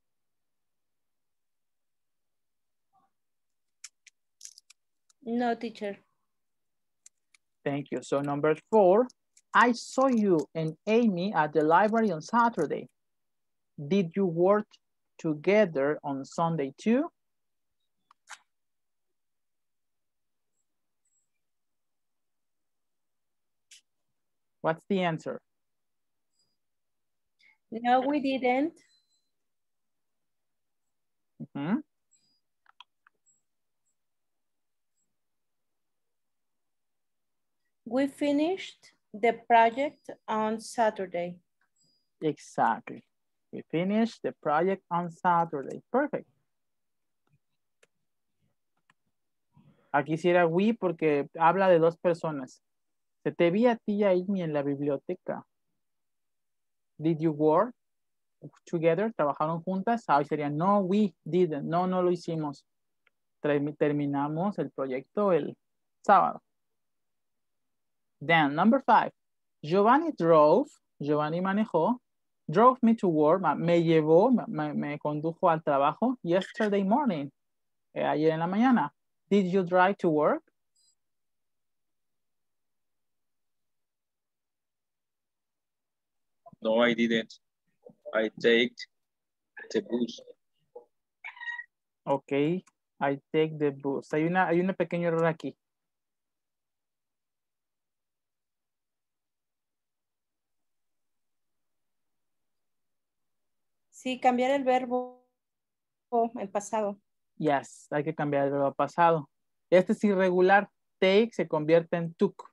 No, teacher. Thank you. So number four, I saw you and Amy at the library on Saturday. Did you work together on Sunday too? What's the answer? No, we didn't. Mhm. We finished the project on Saturday. Exactly. We finished the project on Saturday. Perfect. Aquí hiciera we porque habla de dos personas. Te vi a ti y a Amy en la biblioteca. Did you work together? ¿Trabajaron juntas? Ahí sería no, we didn't. No, no lo hicimos. Termi- Terminamos el proyecto el sábado. Then, number five. Giovanni drove, Giovanni manejó, drove me to work, me llevó, me, me condujo al trabajo yesterday morning, eh, ayer en la mañana. Did you drive to work? No, I didn't. I take the bus. Ok, I take the bus. Hay una, hay un pequeño error aquí. Sí, cambiar el verbo en pasado. Yes, hay que cambiar el verbo pasado. Este es irregular. Take se convierte en took.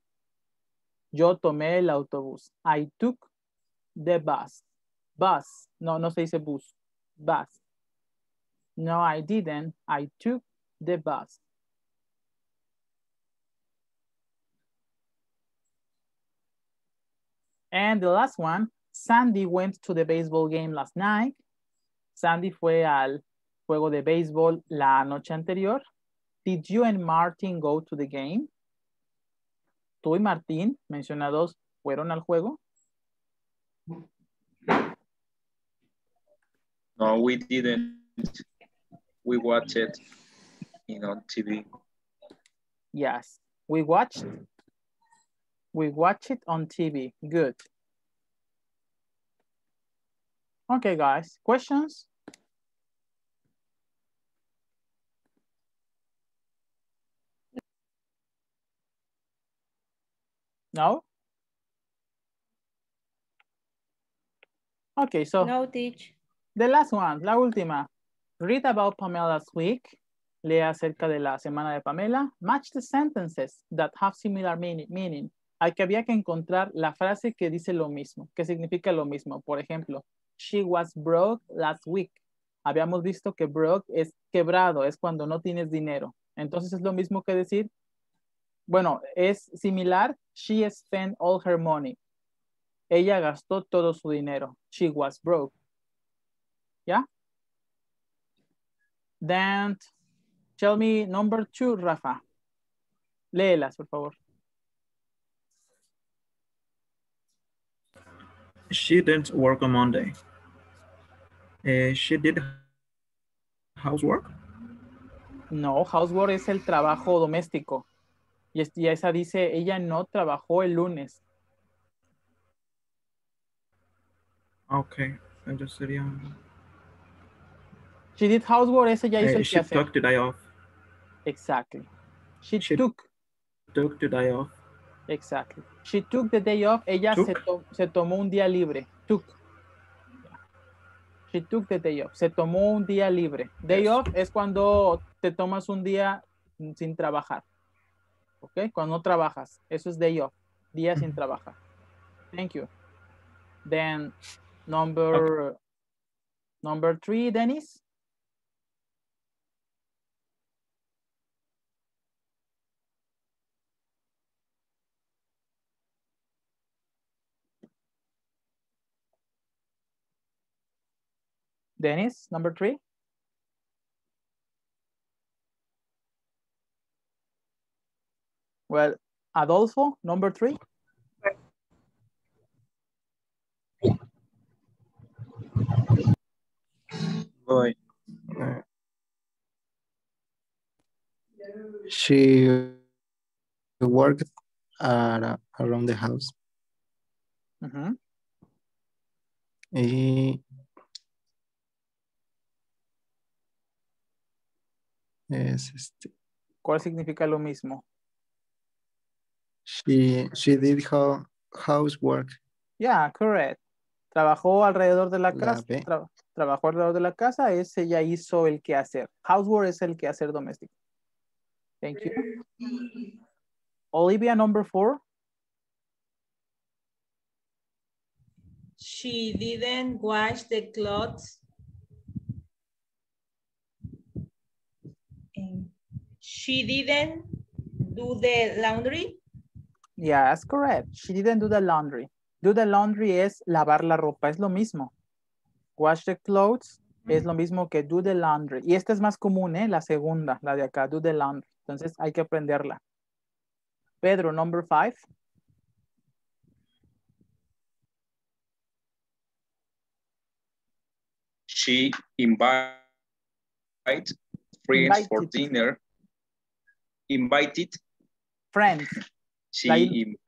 Yo tomé el autobús. I took the bus. Bus. No, no se dice bus. Bus. No, I didn't. I took the bus. And the last one, Sandy went to the baseball game last night. Sandy fue al juego de béisbol la noche anterior. Did you and Martin go to the game? Tú y Martín, mencionados, fueron al juego. No, we didn't. We watched it in on TV. Yes, we watched. We watch it on TV. Good. Okay, guys, questions? No? Okay, so No, teach. the last one, la última. Read about Pamela's week. Lea acerca de la semana de Pamela. Match the sentences that have similar meaning. meaning. Hay que había que encontrar la frase que dice lo mismo, que significa lo mismo. Por ejemplo, she was broke last week. Habíamos visto que broke es quebrado, es cuando no tienes dinero. Entonces es lo mismo que decir, bueno, es similar, she spent all her money. Ella gastó todo su dinero. She was broke. ¿Ya? Then, tell me number two, Rafa. Léelas, por favor. She didn't work on Monday. Eh, she did housework. No, housework es el trabajo doméstico. Y, es- y esa dice, ella no trabajó el lunes. Okay, entonces sería. She did housework, ese ya hizo Eh, el she quehacer. took the day off. Exactly. She, She- took, Took the day off. exactly. She took the day off. Ella se, Took. to- se tomó un día libre. Took. She took the day off. Se tomó un día libre. Day Yes. off es cuando te tomas un día sin trabajar. ¿Ok? Cuando no trabajas. Eso es day off. Día sin trabajar. Thank you. Then Number okay. number three, Dennis. Dennis, number three. Well, Adolfo, number three. Voy. Uh, she worked at, around the house. Ujú. Y es este. ¿Cuál significa lo mismo? She she did ho- housework. Yeah, correct. Trabajó alrededor de la La casa. Tra- trabajó alrededor de la casa, es ella hizo el quehacer. Housework es el quehacer doméstico. Thank you. Olivia, number four. She didn't wash the clothes. She didn't do the laundry. Yeah, that's correct. She didn't do the laundry. Do the laundry es lavar la ropa, es lo mismo. Wash the clothes es lo mismo que do the laundry. Y esta es más común, ¿eh? La segunda, la de acá, do the laundry. Entonces hay que aprenderla. Pedro, number five. She invite friends for Invited. dinner. Invited. Friends. She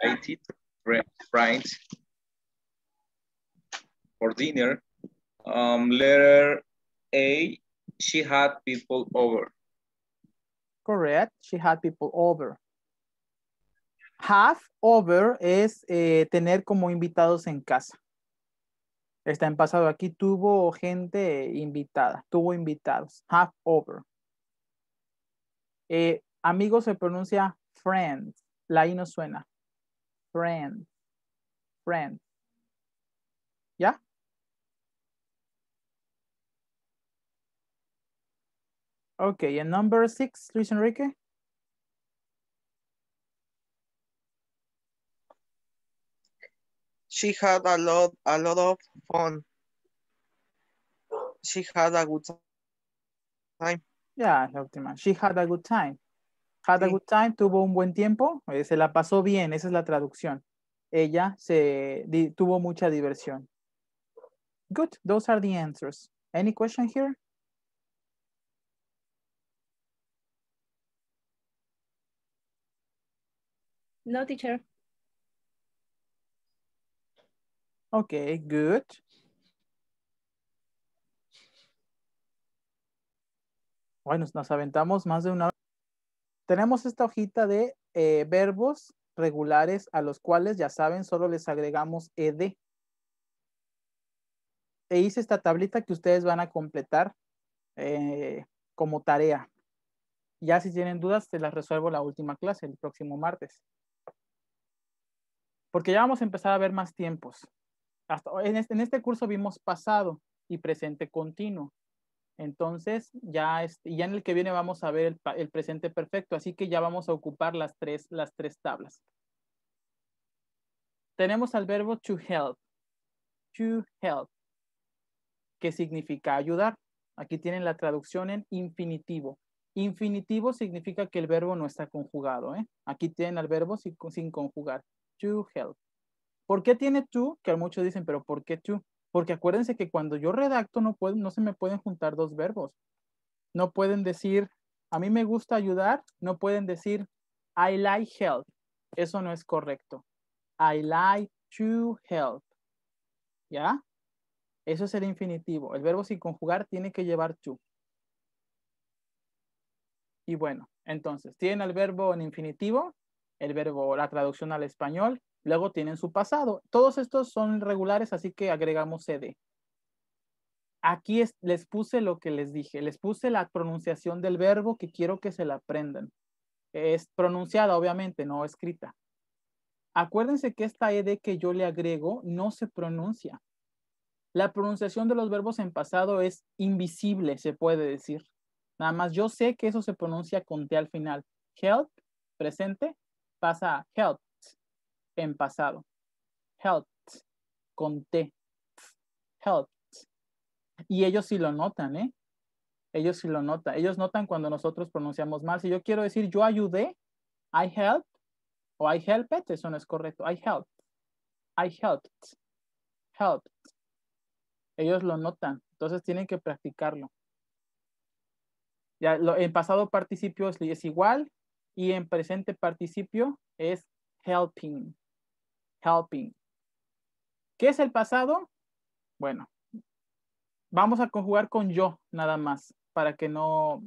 invited fri- friends for dinner. Um, letter A. She had people over. Correct. She had people over. Have over es eh, tener como invitados en casa. Está en pasado. Aquí tuvo gente invitada. Tuvo invitados. Have over. Eh, amigo se pronuncia friends. La I no suena. Friends. Friends. ¿Ya? Okay, and number six, Luis Enrique. She had a lot, a lot of fun. She had a good time. Última. She had a good time. Had a good time, tuvo un buen tiempo, eh, se la pasó bien, esa es la traducción. Ella se di- tuvo mucha diversión. Good, those are the answers. Any question here? No, teacher. Okay, good. Bueno, nos aventamos más de una hora. Tenemos esta hojita de eh, verbos regulares a los cuales, ya saben, solo les agregamos ed. E hice esta tablita que ustedes van a completar eh, como tarea. Ya si tienen dudas, te las resuelvo la última clase, el próximo martes. Porque ya vamos a empezar a ver más tiempos. Hasta, en, este, curso vimos pasado y presente continuo. Entonces, ya, este, ya en el que viene vamos a ver el presente perfecto, así que ya vamos a ocupar las tres, las tres tablas. Tenemos al verbo to help. To help. que significa ayudar. Aquí tienen la traducción en infinitivo. Infinitivo significa que el verbo no está conjugado. ¿eh? Aquí tienen al verbo sin, sin conjugar. To help. ¿Por qué tiene to? Que muchos dicen, pero ¿por qué to? Porque acuérdense que cuando yo redacto no, no se me pueden juntar dos verbos. No pueden decir, a mí me gusta ayudar. No pueden decir, I like help. Eso no es correcto. I like to help. ¿Ya? Eso es el infinitivo. El verbo sin conjugar tiene que llevar to. Y bueno, entonces, tienen el verbo en infinitivo, el verbo, la traducción al español, luego tienen su pasado. Todos estos son regulares, así que agregamos cd. Aquí es- les puse lo que les dije, les puse la pronunciación del verbo que quiero que se la aprendan. Es pronunciada, obviamente, no escrita. Acuérdense que esta ed que yo le agrego no se pronuncia. La pronunciación de los verbos en pasado es invisible, se puede decir. Nada más yo sé que eso se pronuncia con T al final. Help, presente, pasa helped en pasado. Helped con T. Helped. Y ellos sí lo notan, ¿eh? Ellos sí lo notan. Ellos notan cuando nosotros pronunciamos mal. Si yo quiero decir yo ayudé, I helped, o I helped, eso no es correcto. I helped. I helped. Helped. Ellos lo notan. Entonces tienen que practicarlo. Ya, lo, en pasado participio es igual y en presente participio es helping. Helping. ¿Qué es el pasado? Bueno, vamos a conjugar con yo nada más para que no,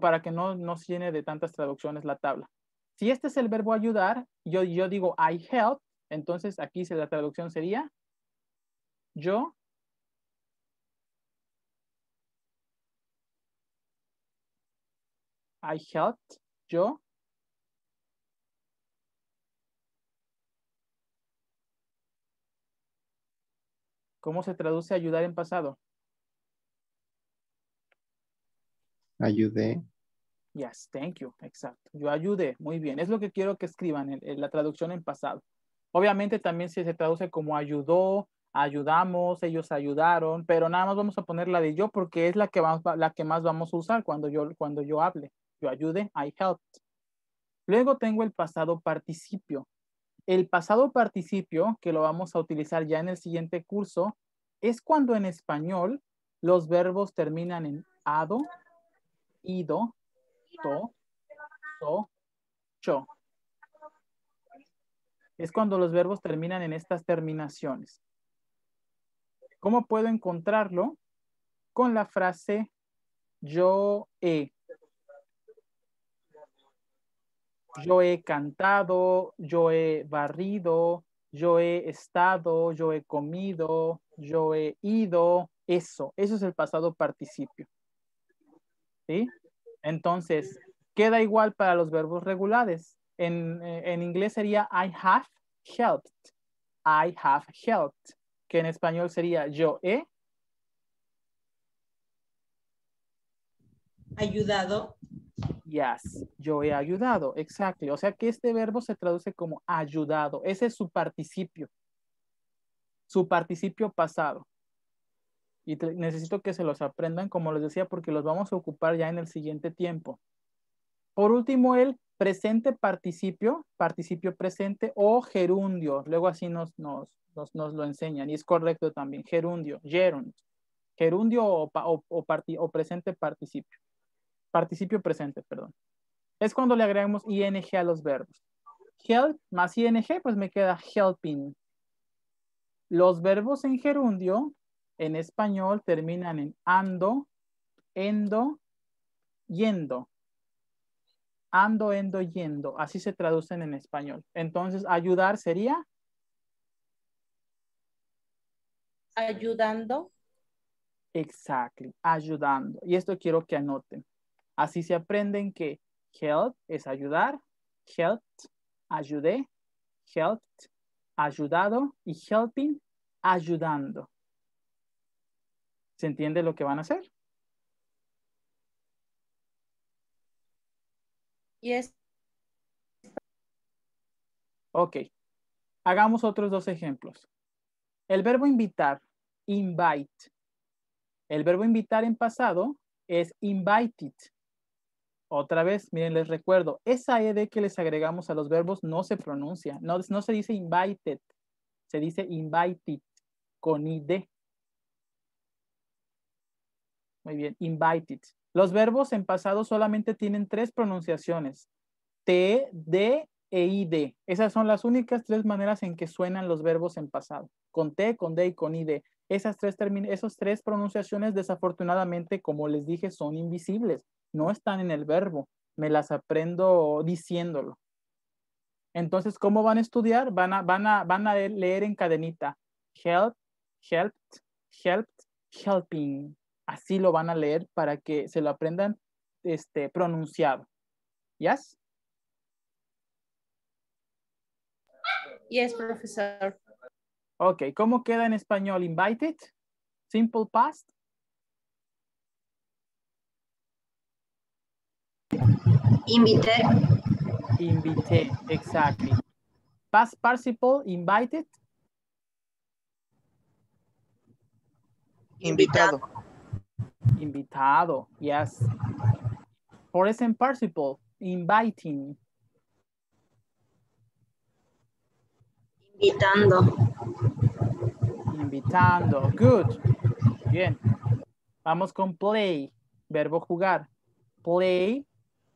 para que no nos llene de tantas traducciones la tabla. Si este es el verbo ayudar, yo, yo digo I help, entonces aquí la traducción sería yo I helped, yo ¿Cómo se traduce ayudar en pasado? Ayudé. Yes, thank you. Exacto. Yo ayudé. Muy bien. Es lo que quiero que escriban en, la traducción en pasado. Obviamente también si se traduce como ayudó, ayudamos, ellos ayudaron, pero nada más vamos a poner la de yo porque es la que, vamos, la que más vamos a usar cuando yo, cuando yo hable. Yo ayude, I helped. Luego tengo el pasado participio. El pasado participio, que lo vamos a utilizar ya en el siguiente curso, es cuando en español los verbos terminan en ado, ido, to, so, cho. Es cuando los verbos terminan en estas terminaciones. ¿Cómo puedo encontrarlo? Con la frase yo he. Yo he cantado, yo he barrido, yo he estado, yo he comido, yo he ido. Eso, eso es el pasado participio. ¿Sí? Entonces, queda igual para los verbos regulares. En, en inglés sería I have helped. I have helped. Que en español sería yo he ayudado. Yes, yo he ayudado, exacto. O sea que este verbo se traduce como ayudado. Ese es su participio. Su participio pasado. Y necesito que se los aprendan, como les decía, porque los vamos a ocupar ya en el siguiente tiempo. Por último, el presente participio, participio presente o gerundio. Luego así nos, nos, nos, lo enseñan y es correcto también. Gerundio, gerund. Gerundio o, o presente participio. Participio presente, perdón. Es cuando le agregamos ing a los verbos. Help más ing, pues me queda helping. Los verbos en gerundio, en español, terminan en ando, endo, yendo. Ando, endo, yendo. Así se traducen en español. Entonces, ayudar sería... Ayudando. Exactly, ayudando. Y esto quiero que anoten. Así se aprenden que help es ayudar, helped, ayudé, helped, ayudado y helping, ayudando. ¿Se entiende lo que van a hacer? Yes. Ok. Hagamos otros dos ejemplos. El verbo invitar, invite. El verbo invitar en pasado es invited. Otra vez, miren, les recuerdo, esa ed que les agregamos a los verbos no se pronuncia, no, no se dice invited, se dice invited con id. Muy bien, invited. Los verbos en pasado solamente tienen tres pronunciaciones, T, D e ID. Esas son las únicas tres maneras en que suenan los verbos en pasado, con T, con D y con ID. Esas tres, esas tres pronunciaciones desafortunadamente, como les dije, son invisibles no están en el verbo, me las aprendo diciéndolo. Entonces, ¿cómo van a estudiar? Van a, van a, van a leer en cadenita. Help, helped, helped, helping. Así lo van a leer para que se lo aprendan este, pronunciado. ¿Yes? Yes, profesor. Ok, ¿cómo queda en español? Invited, simple past, Invité. Invité, exactly. Past participle, invited. Invitado. Invitado. Yes. Present participle. Inviting. Invitando. Invitando. Good. Bien. Vamos con play. Verbo jugar. Play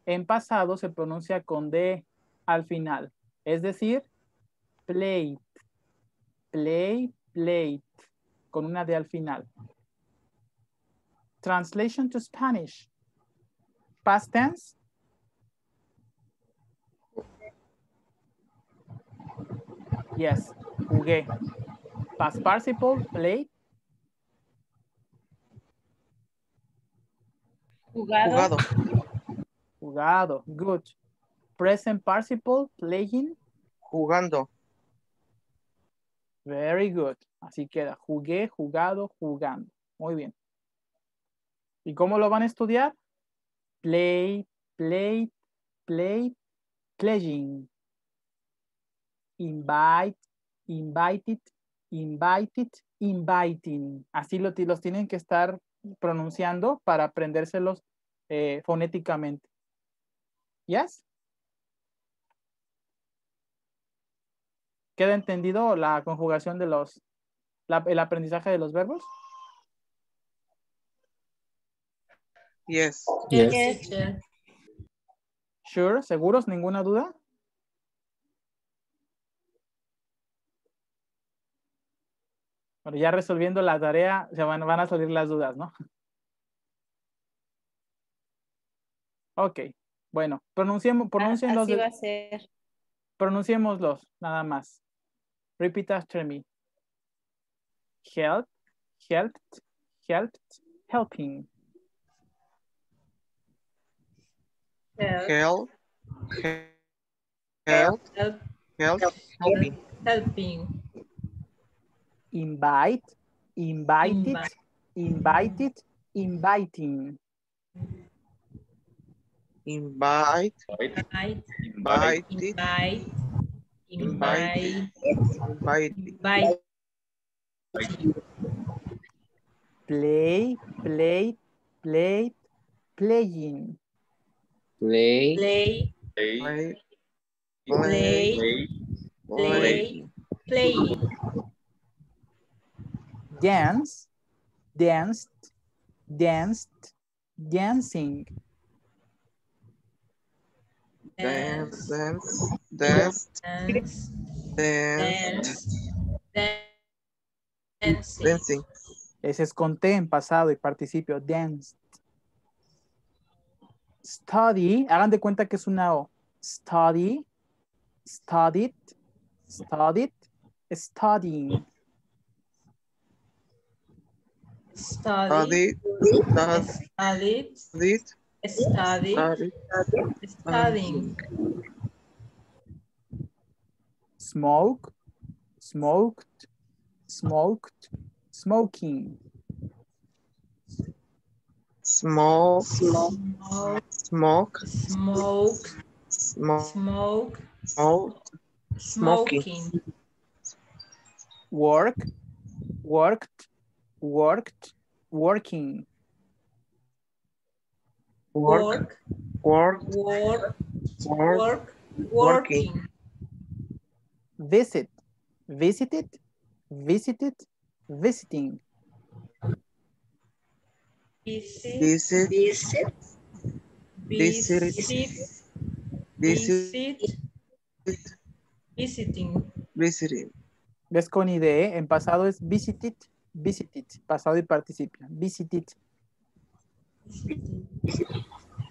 en pasado se pronuncia con D al final. Es decir, play. Play, plate. Con una D al final. Translation to Spanish. Past tense. Yes, jugué. Past participle, play. Jugado. Jugado. Jugado. Good. Present participle, playing. Jugando. Very good. Así queda. Jugué, jugado, jugando. Muy bien. ¿Y cómo lo van a estudiar? Play, play, play, playing. Invite, invited, invited, inviting. Así lo, los tienen que estar pronunciando para aprendérselos eh, fonéticamente. ¿Yes? ¿Queda entendido la conjugación de los, la- el aprendizaje de los verbos? Yes. Yes. Sure, ¿seguros? ¿Ninguna duda? Bueno, ya resolviendo la tarea, se van, van a salir las dudas, ¿no? Ok, bueno, pronunciemos, pronuncien los Así de- va a ser. pronunciémoslos, nada más. Repeat after me. Help, helped, helped, helping. Help. Help. Help. Help. Helping. Helping. Invite, invited, Invite. invited, inviting. invite, invite, invite, invite, invite, invite, invite, play, play, play, playing, play, play, play, play, play, playing, dance, danced, danced, dancing. Dance. Dance. Dance. Dance. Dance. Dancing. Dancing. Ese es con T en pasado y participio. Danced. Study, hagan de cuenta que es una O. Study, studied, studied, studying. Study. Study. Study. Studied. Studied. Study. Study. Studying. Smoke, smoked, smoked, smoking. Smoke. Smoke. Smoke. Smoke. Smoke. Smoke. Smoke. Smoking. Smoking. Work, worked, worked, working. work, work, work, work, working. Visit, visited, visited, visiting. Visit, visit, visit, visit, visiting. Visiting. ¿Ves con IDE? En pasado es visited, visited, pasado y participio. Visited.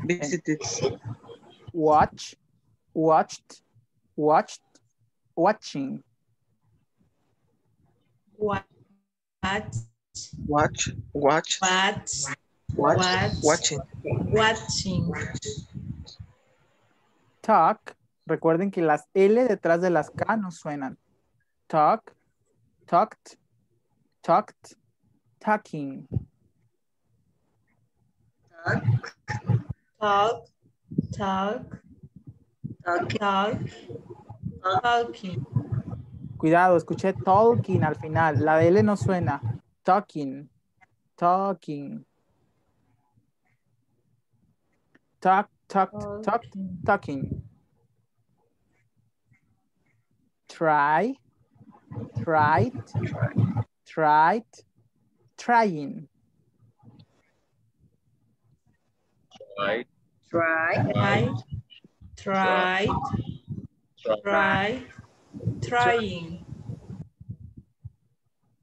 Visited. Watch, watched, watched, watching. Watch. Watch. Watch. Watch. Watch. Watch. Watching. Watching. Talk. Recuerden que las L detrás de las K no suenan. Talk, talked, talked, talking. Talk. Talk. Talk. Talk. Talking. Cuidado, escuché talking al final. La L no suena. Talking. talking. Talk, talk, talk, talking. Try, tried, tried, trying. Right. Try. Try. Try. Trying.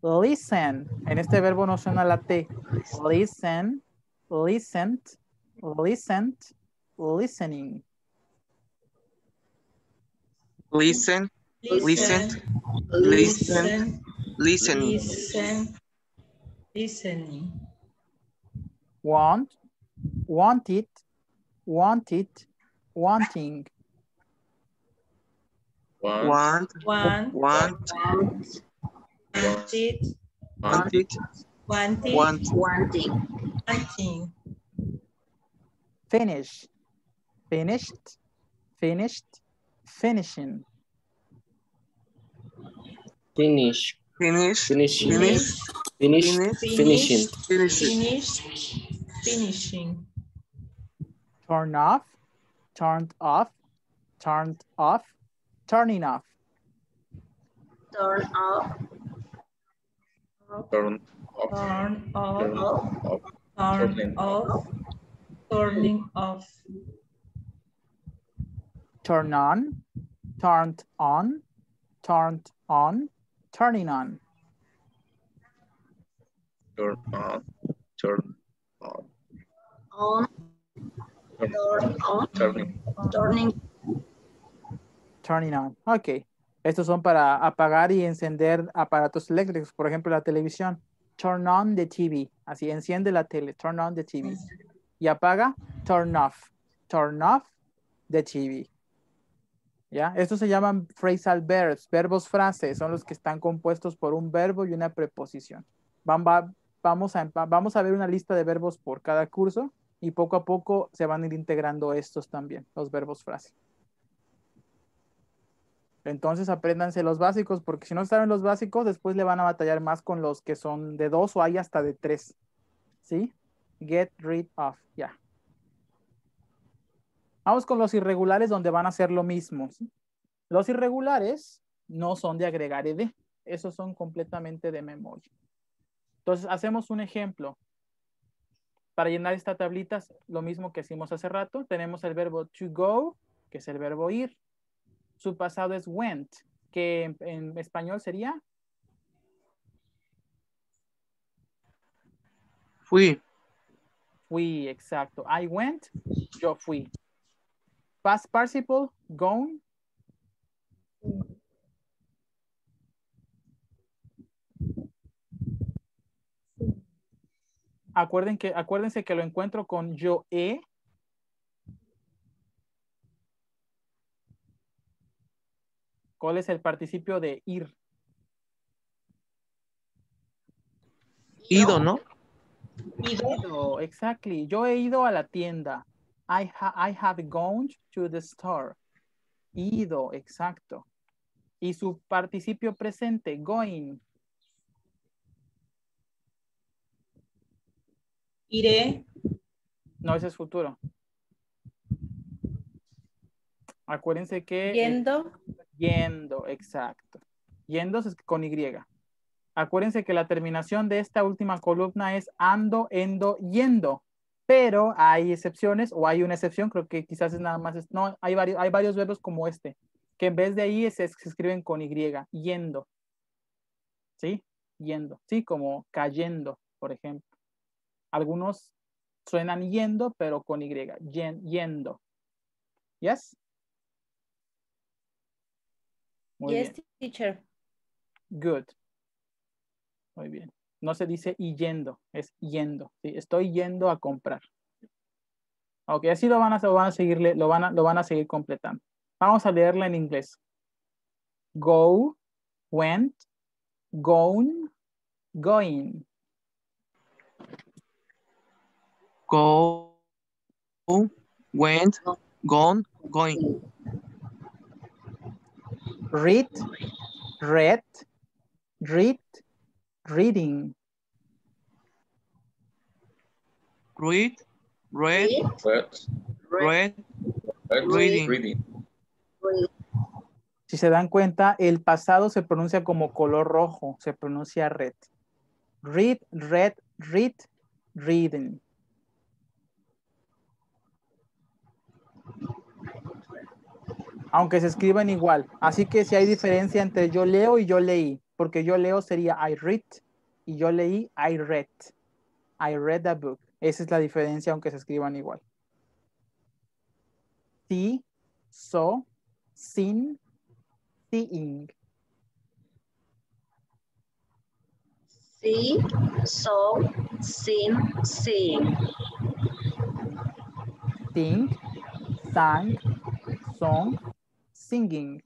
Listen. En este verbo no suena la T. Listen, listened, listened, listening. Listen, listen, listen, listening. Listen. Listening. Want, want it, want it, wanting. Want, want, want, want, want, it, want. it, want it, want, wanting, wanting. Finish, finished, finished, finishing. Finish, finish, finish, finish, finish, finish, finishing, finish, finish. Finishing. Turn off, turned off, turned off, turning off. Turn off. Turn off. Turn off. Turn off. Turn Turning off. Turning off. Turn on, turned on, turned on, turning on. Turn on. Turn on. On. Turn on. Turning. Turning. Turning on. Ok. Estos son para apagar y encender aparatos eléctricos. Por ejemplo, la televisión. Turn on the TV. Así, enciende la tele. Turn on the TV. Y apaga. Turn off. Turn off the TV. ¿Ya? Estos se llaman phrasal verbs. Verbos frases. Son los que están compuestos por un verbo y una preposición. Vam- va- vamos, a, vamos a ver una lista de verbos por cada curso y poco a poco se van a ir integrando estos también, los verbos frase. Entonces apréndanse los básicos, porque si no saben los básicos, después le van a batallar más con los que son de dos o hay hasta de tres. ¿Sí? Get rid of, ya. Vamos con los irregulares donde van a hacer lo mismo. Los irregulares no son de agregar ed, esos son completamente de memoria. Entonces hacemos un ejemplo. Para llenar esta tablita, lo mismo que hicimos hace rato, tenemos el verbo to go, que es el verbo ir. Su pasado es went, que en, en español sería fui, fui, exacto. I went, yo fui. Past participle, gone. Acuerden que, acuérdense que lo encuentro con yo he. ¿Cuál es el participio de ir? ido, ¿no? Ido, exactly. Yo he ido a la tienda. I, ha- I have gone to the store. Ido, exacto. Y su participio presente, going. Iré. No, ese es futuro. Acuérdense que... Yendo. Yendo, exacto. Yendo es con Y. Acuérdense que la terminación de esta última columna es ando, endo, yendo. Pero hay excepciones o hay una excepción, creo que quizás es nada más, es- no, hay varios, hay varios verbos como este, que en vez de ahí se, se escriben con Y, yendo. ¿Sí? Yendo. Sí, como cayendo, por ejemplo. Algunos suenan yendo, pero con Y, yen- yendo. ¿Yes? Muy yes, bien. teacher. Good. Muy bien. No se dice yendo, es yendo. ¿sí? Estoy yendo a comprar. Ok, así lo van a, lo van a seguirle, lo van a, lo van a seguir completando. Vamos a leerla en inglés. Go, went, gone, going. Go, went, gone, going. Read, read, read, reading. Read, read, Red. read, Red. Reading. Reading. read, Si se dan cuenta, el pasado se pronuncia como color rojo, se pronuncia red. Read, read, read, reading. Aunque se escriban igual. Así que si hay diferencia entre yo leo y yo leí, porque yo leo sería I read y yo leí I read. I read a book. Esa es la diferencia aunque se escriban igual. See, saw, seen, seeing. see, saw, seen, seeing, Sing, sang, song, singing.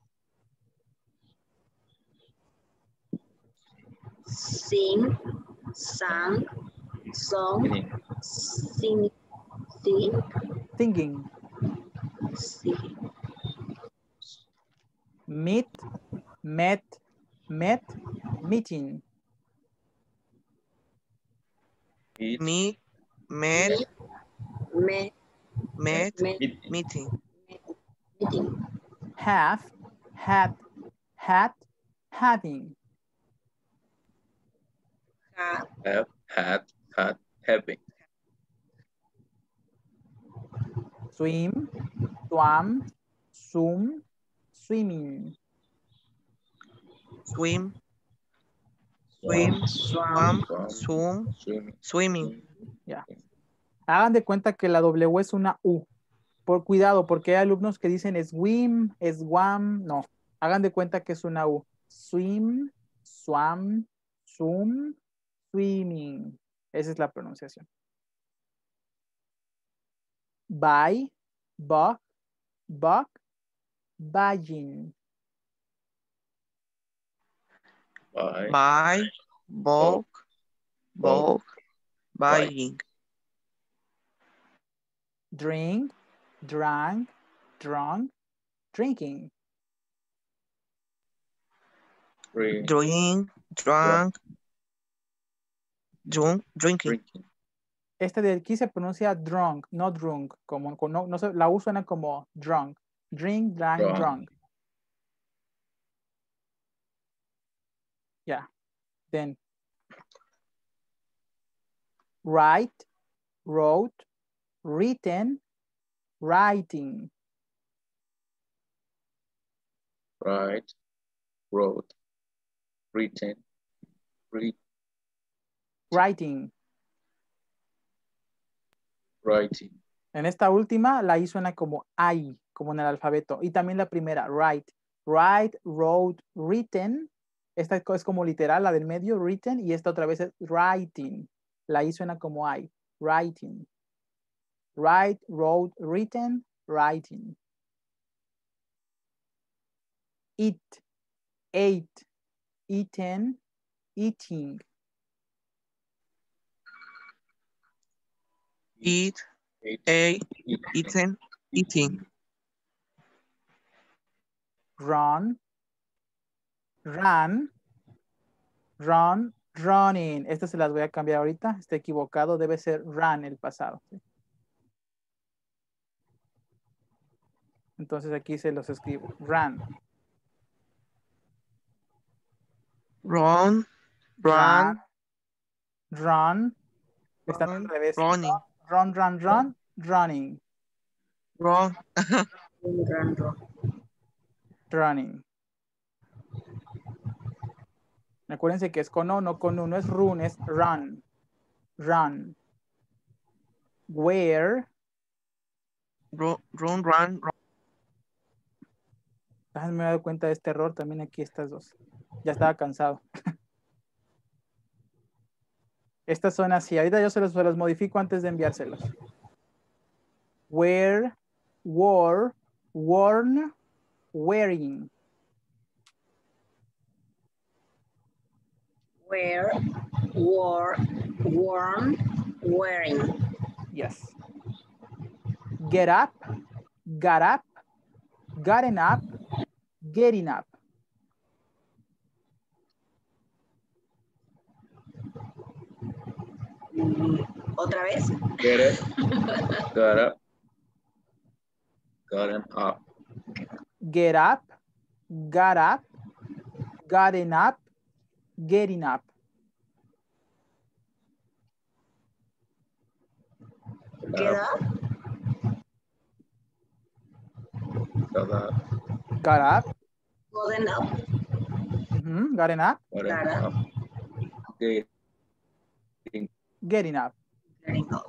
sing, sang, song, Reading. sing, sing, Singing. sing, Meet, met, met, meeting. Meet. meet, met, me, met, me, Meet. meeting. meeting, Have, had, had, having. have, Have. Had. Had. Having. Swim, swam, swim, swimming. Swim, swim, swam, Swam. swim, Swimming. swimming. Hagan de cuenta que la W es una U. Por cuidado, porque hay alumnos que dicen swim, swam. No, hagan de cuenta que es una U. Swim, swam, swim, swimming. Esa es la pronunciación. Buy, buck, buck, buying. Bye. Buy, bulk, bulk, buying. Drink, drank, drunk, drinking. Drink. Drink, drunk, drunk, drinking. Drinking. Este de aquí se pronuncia drunk, no drunk. Como, no, no se- la U suena como drunk. Drink, drank, Drunk. drunk. Yeah. Then write, wrote, written, writing. Write. Wrote. Written. Read. Writing. Writing. En esta última, la I suena como I, como en el alfabeto. Y también la primera, write. Write, wrote, written. Esta es como literal, la del medio, written. Y esta otra vez es writing. La I suena como I, writing. Write, wrote, written, writing. Eat, ate, eaten, eating. Eat, ate, eaten, eating. run, run, run, running. Estas se las voy a cambiar ahorita. Estoy equivocado. Debe ser run el pasado. ¿sí? Entonces aquí se los escribo. Run. Run, run, Run. Están al revés. running, Run, run, run, running. run, run, run, run. Running. Acuérdense que es con O, no con U, no es run, es run. Run. Where. run, run, run, Déjame me dar cuenta de este error también aquí estas dos. Ya estaba cansado. Estas son así. Ahorita yo se los, se los modifico antes de enviárselos. Wear, wore, worn, wearing. Wear, wore, worn, wearing. Yes. Get up, got up, gotten up, getting up. ¿Otra vez? Get it. Got up. Gotten up. Get up, got up, gotten up, getting up. Get up. Got up. Got up, Gotten up. mhm, gotten up, Gotten Got up. up. Get getting up. Getting up.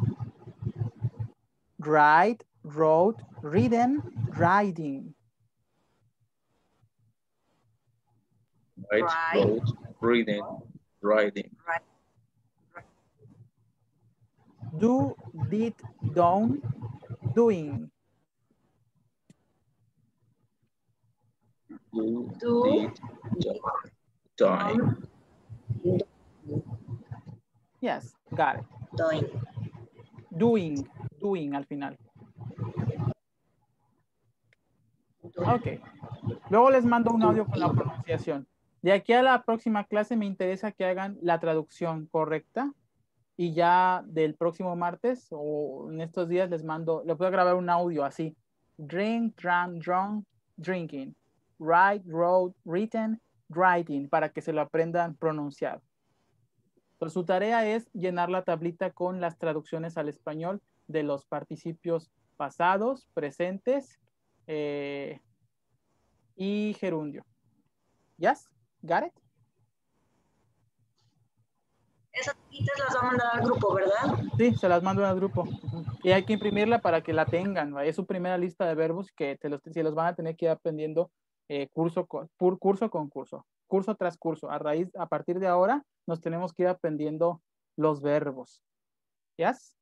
Ride, wrote, ridden, riding. right, Right. road, breathing, riding. Do, did, done, doing. Do, Do, did, done. Yes, got it. Doing. Doing, doing al final. Ok. Luego les mando un audio con la pronunciación. De aquí a la próxima clase me interesa que hagan la traducción correcta y ya del próximo martes o en estos días les mando, les puedo grabar un audio así. Drink, drank, drunk, drinking. Write, wrote, written, writing, para que se lo aprendan pronunciado. Entonces, su tarea es llenar la tablita con las traducciones al español de los participios pasados, presentes eh, y gerundio. ¿Yes? ¿Got it? Esas citas las va a mandar al grupo, ¿verdad? Sí, se las mando al grupo. Y hay que imprimirla para que la tengan. Es su primera lista de verbos que te los, se los van a tener que ir aprendiendo eh, curso, con, por curso con curso, tras curso. A raíz, a partir de ahora, nos tenemos que ir aprendiendo los verbos. ¿Yes?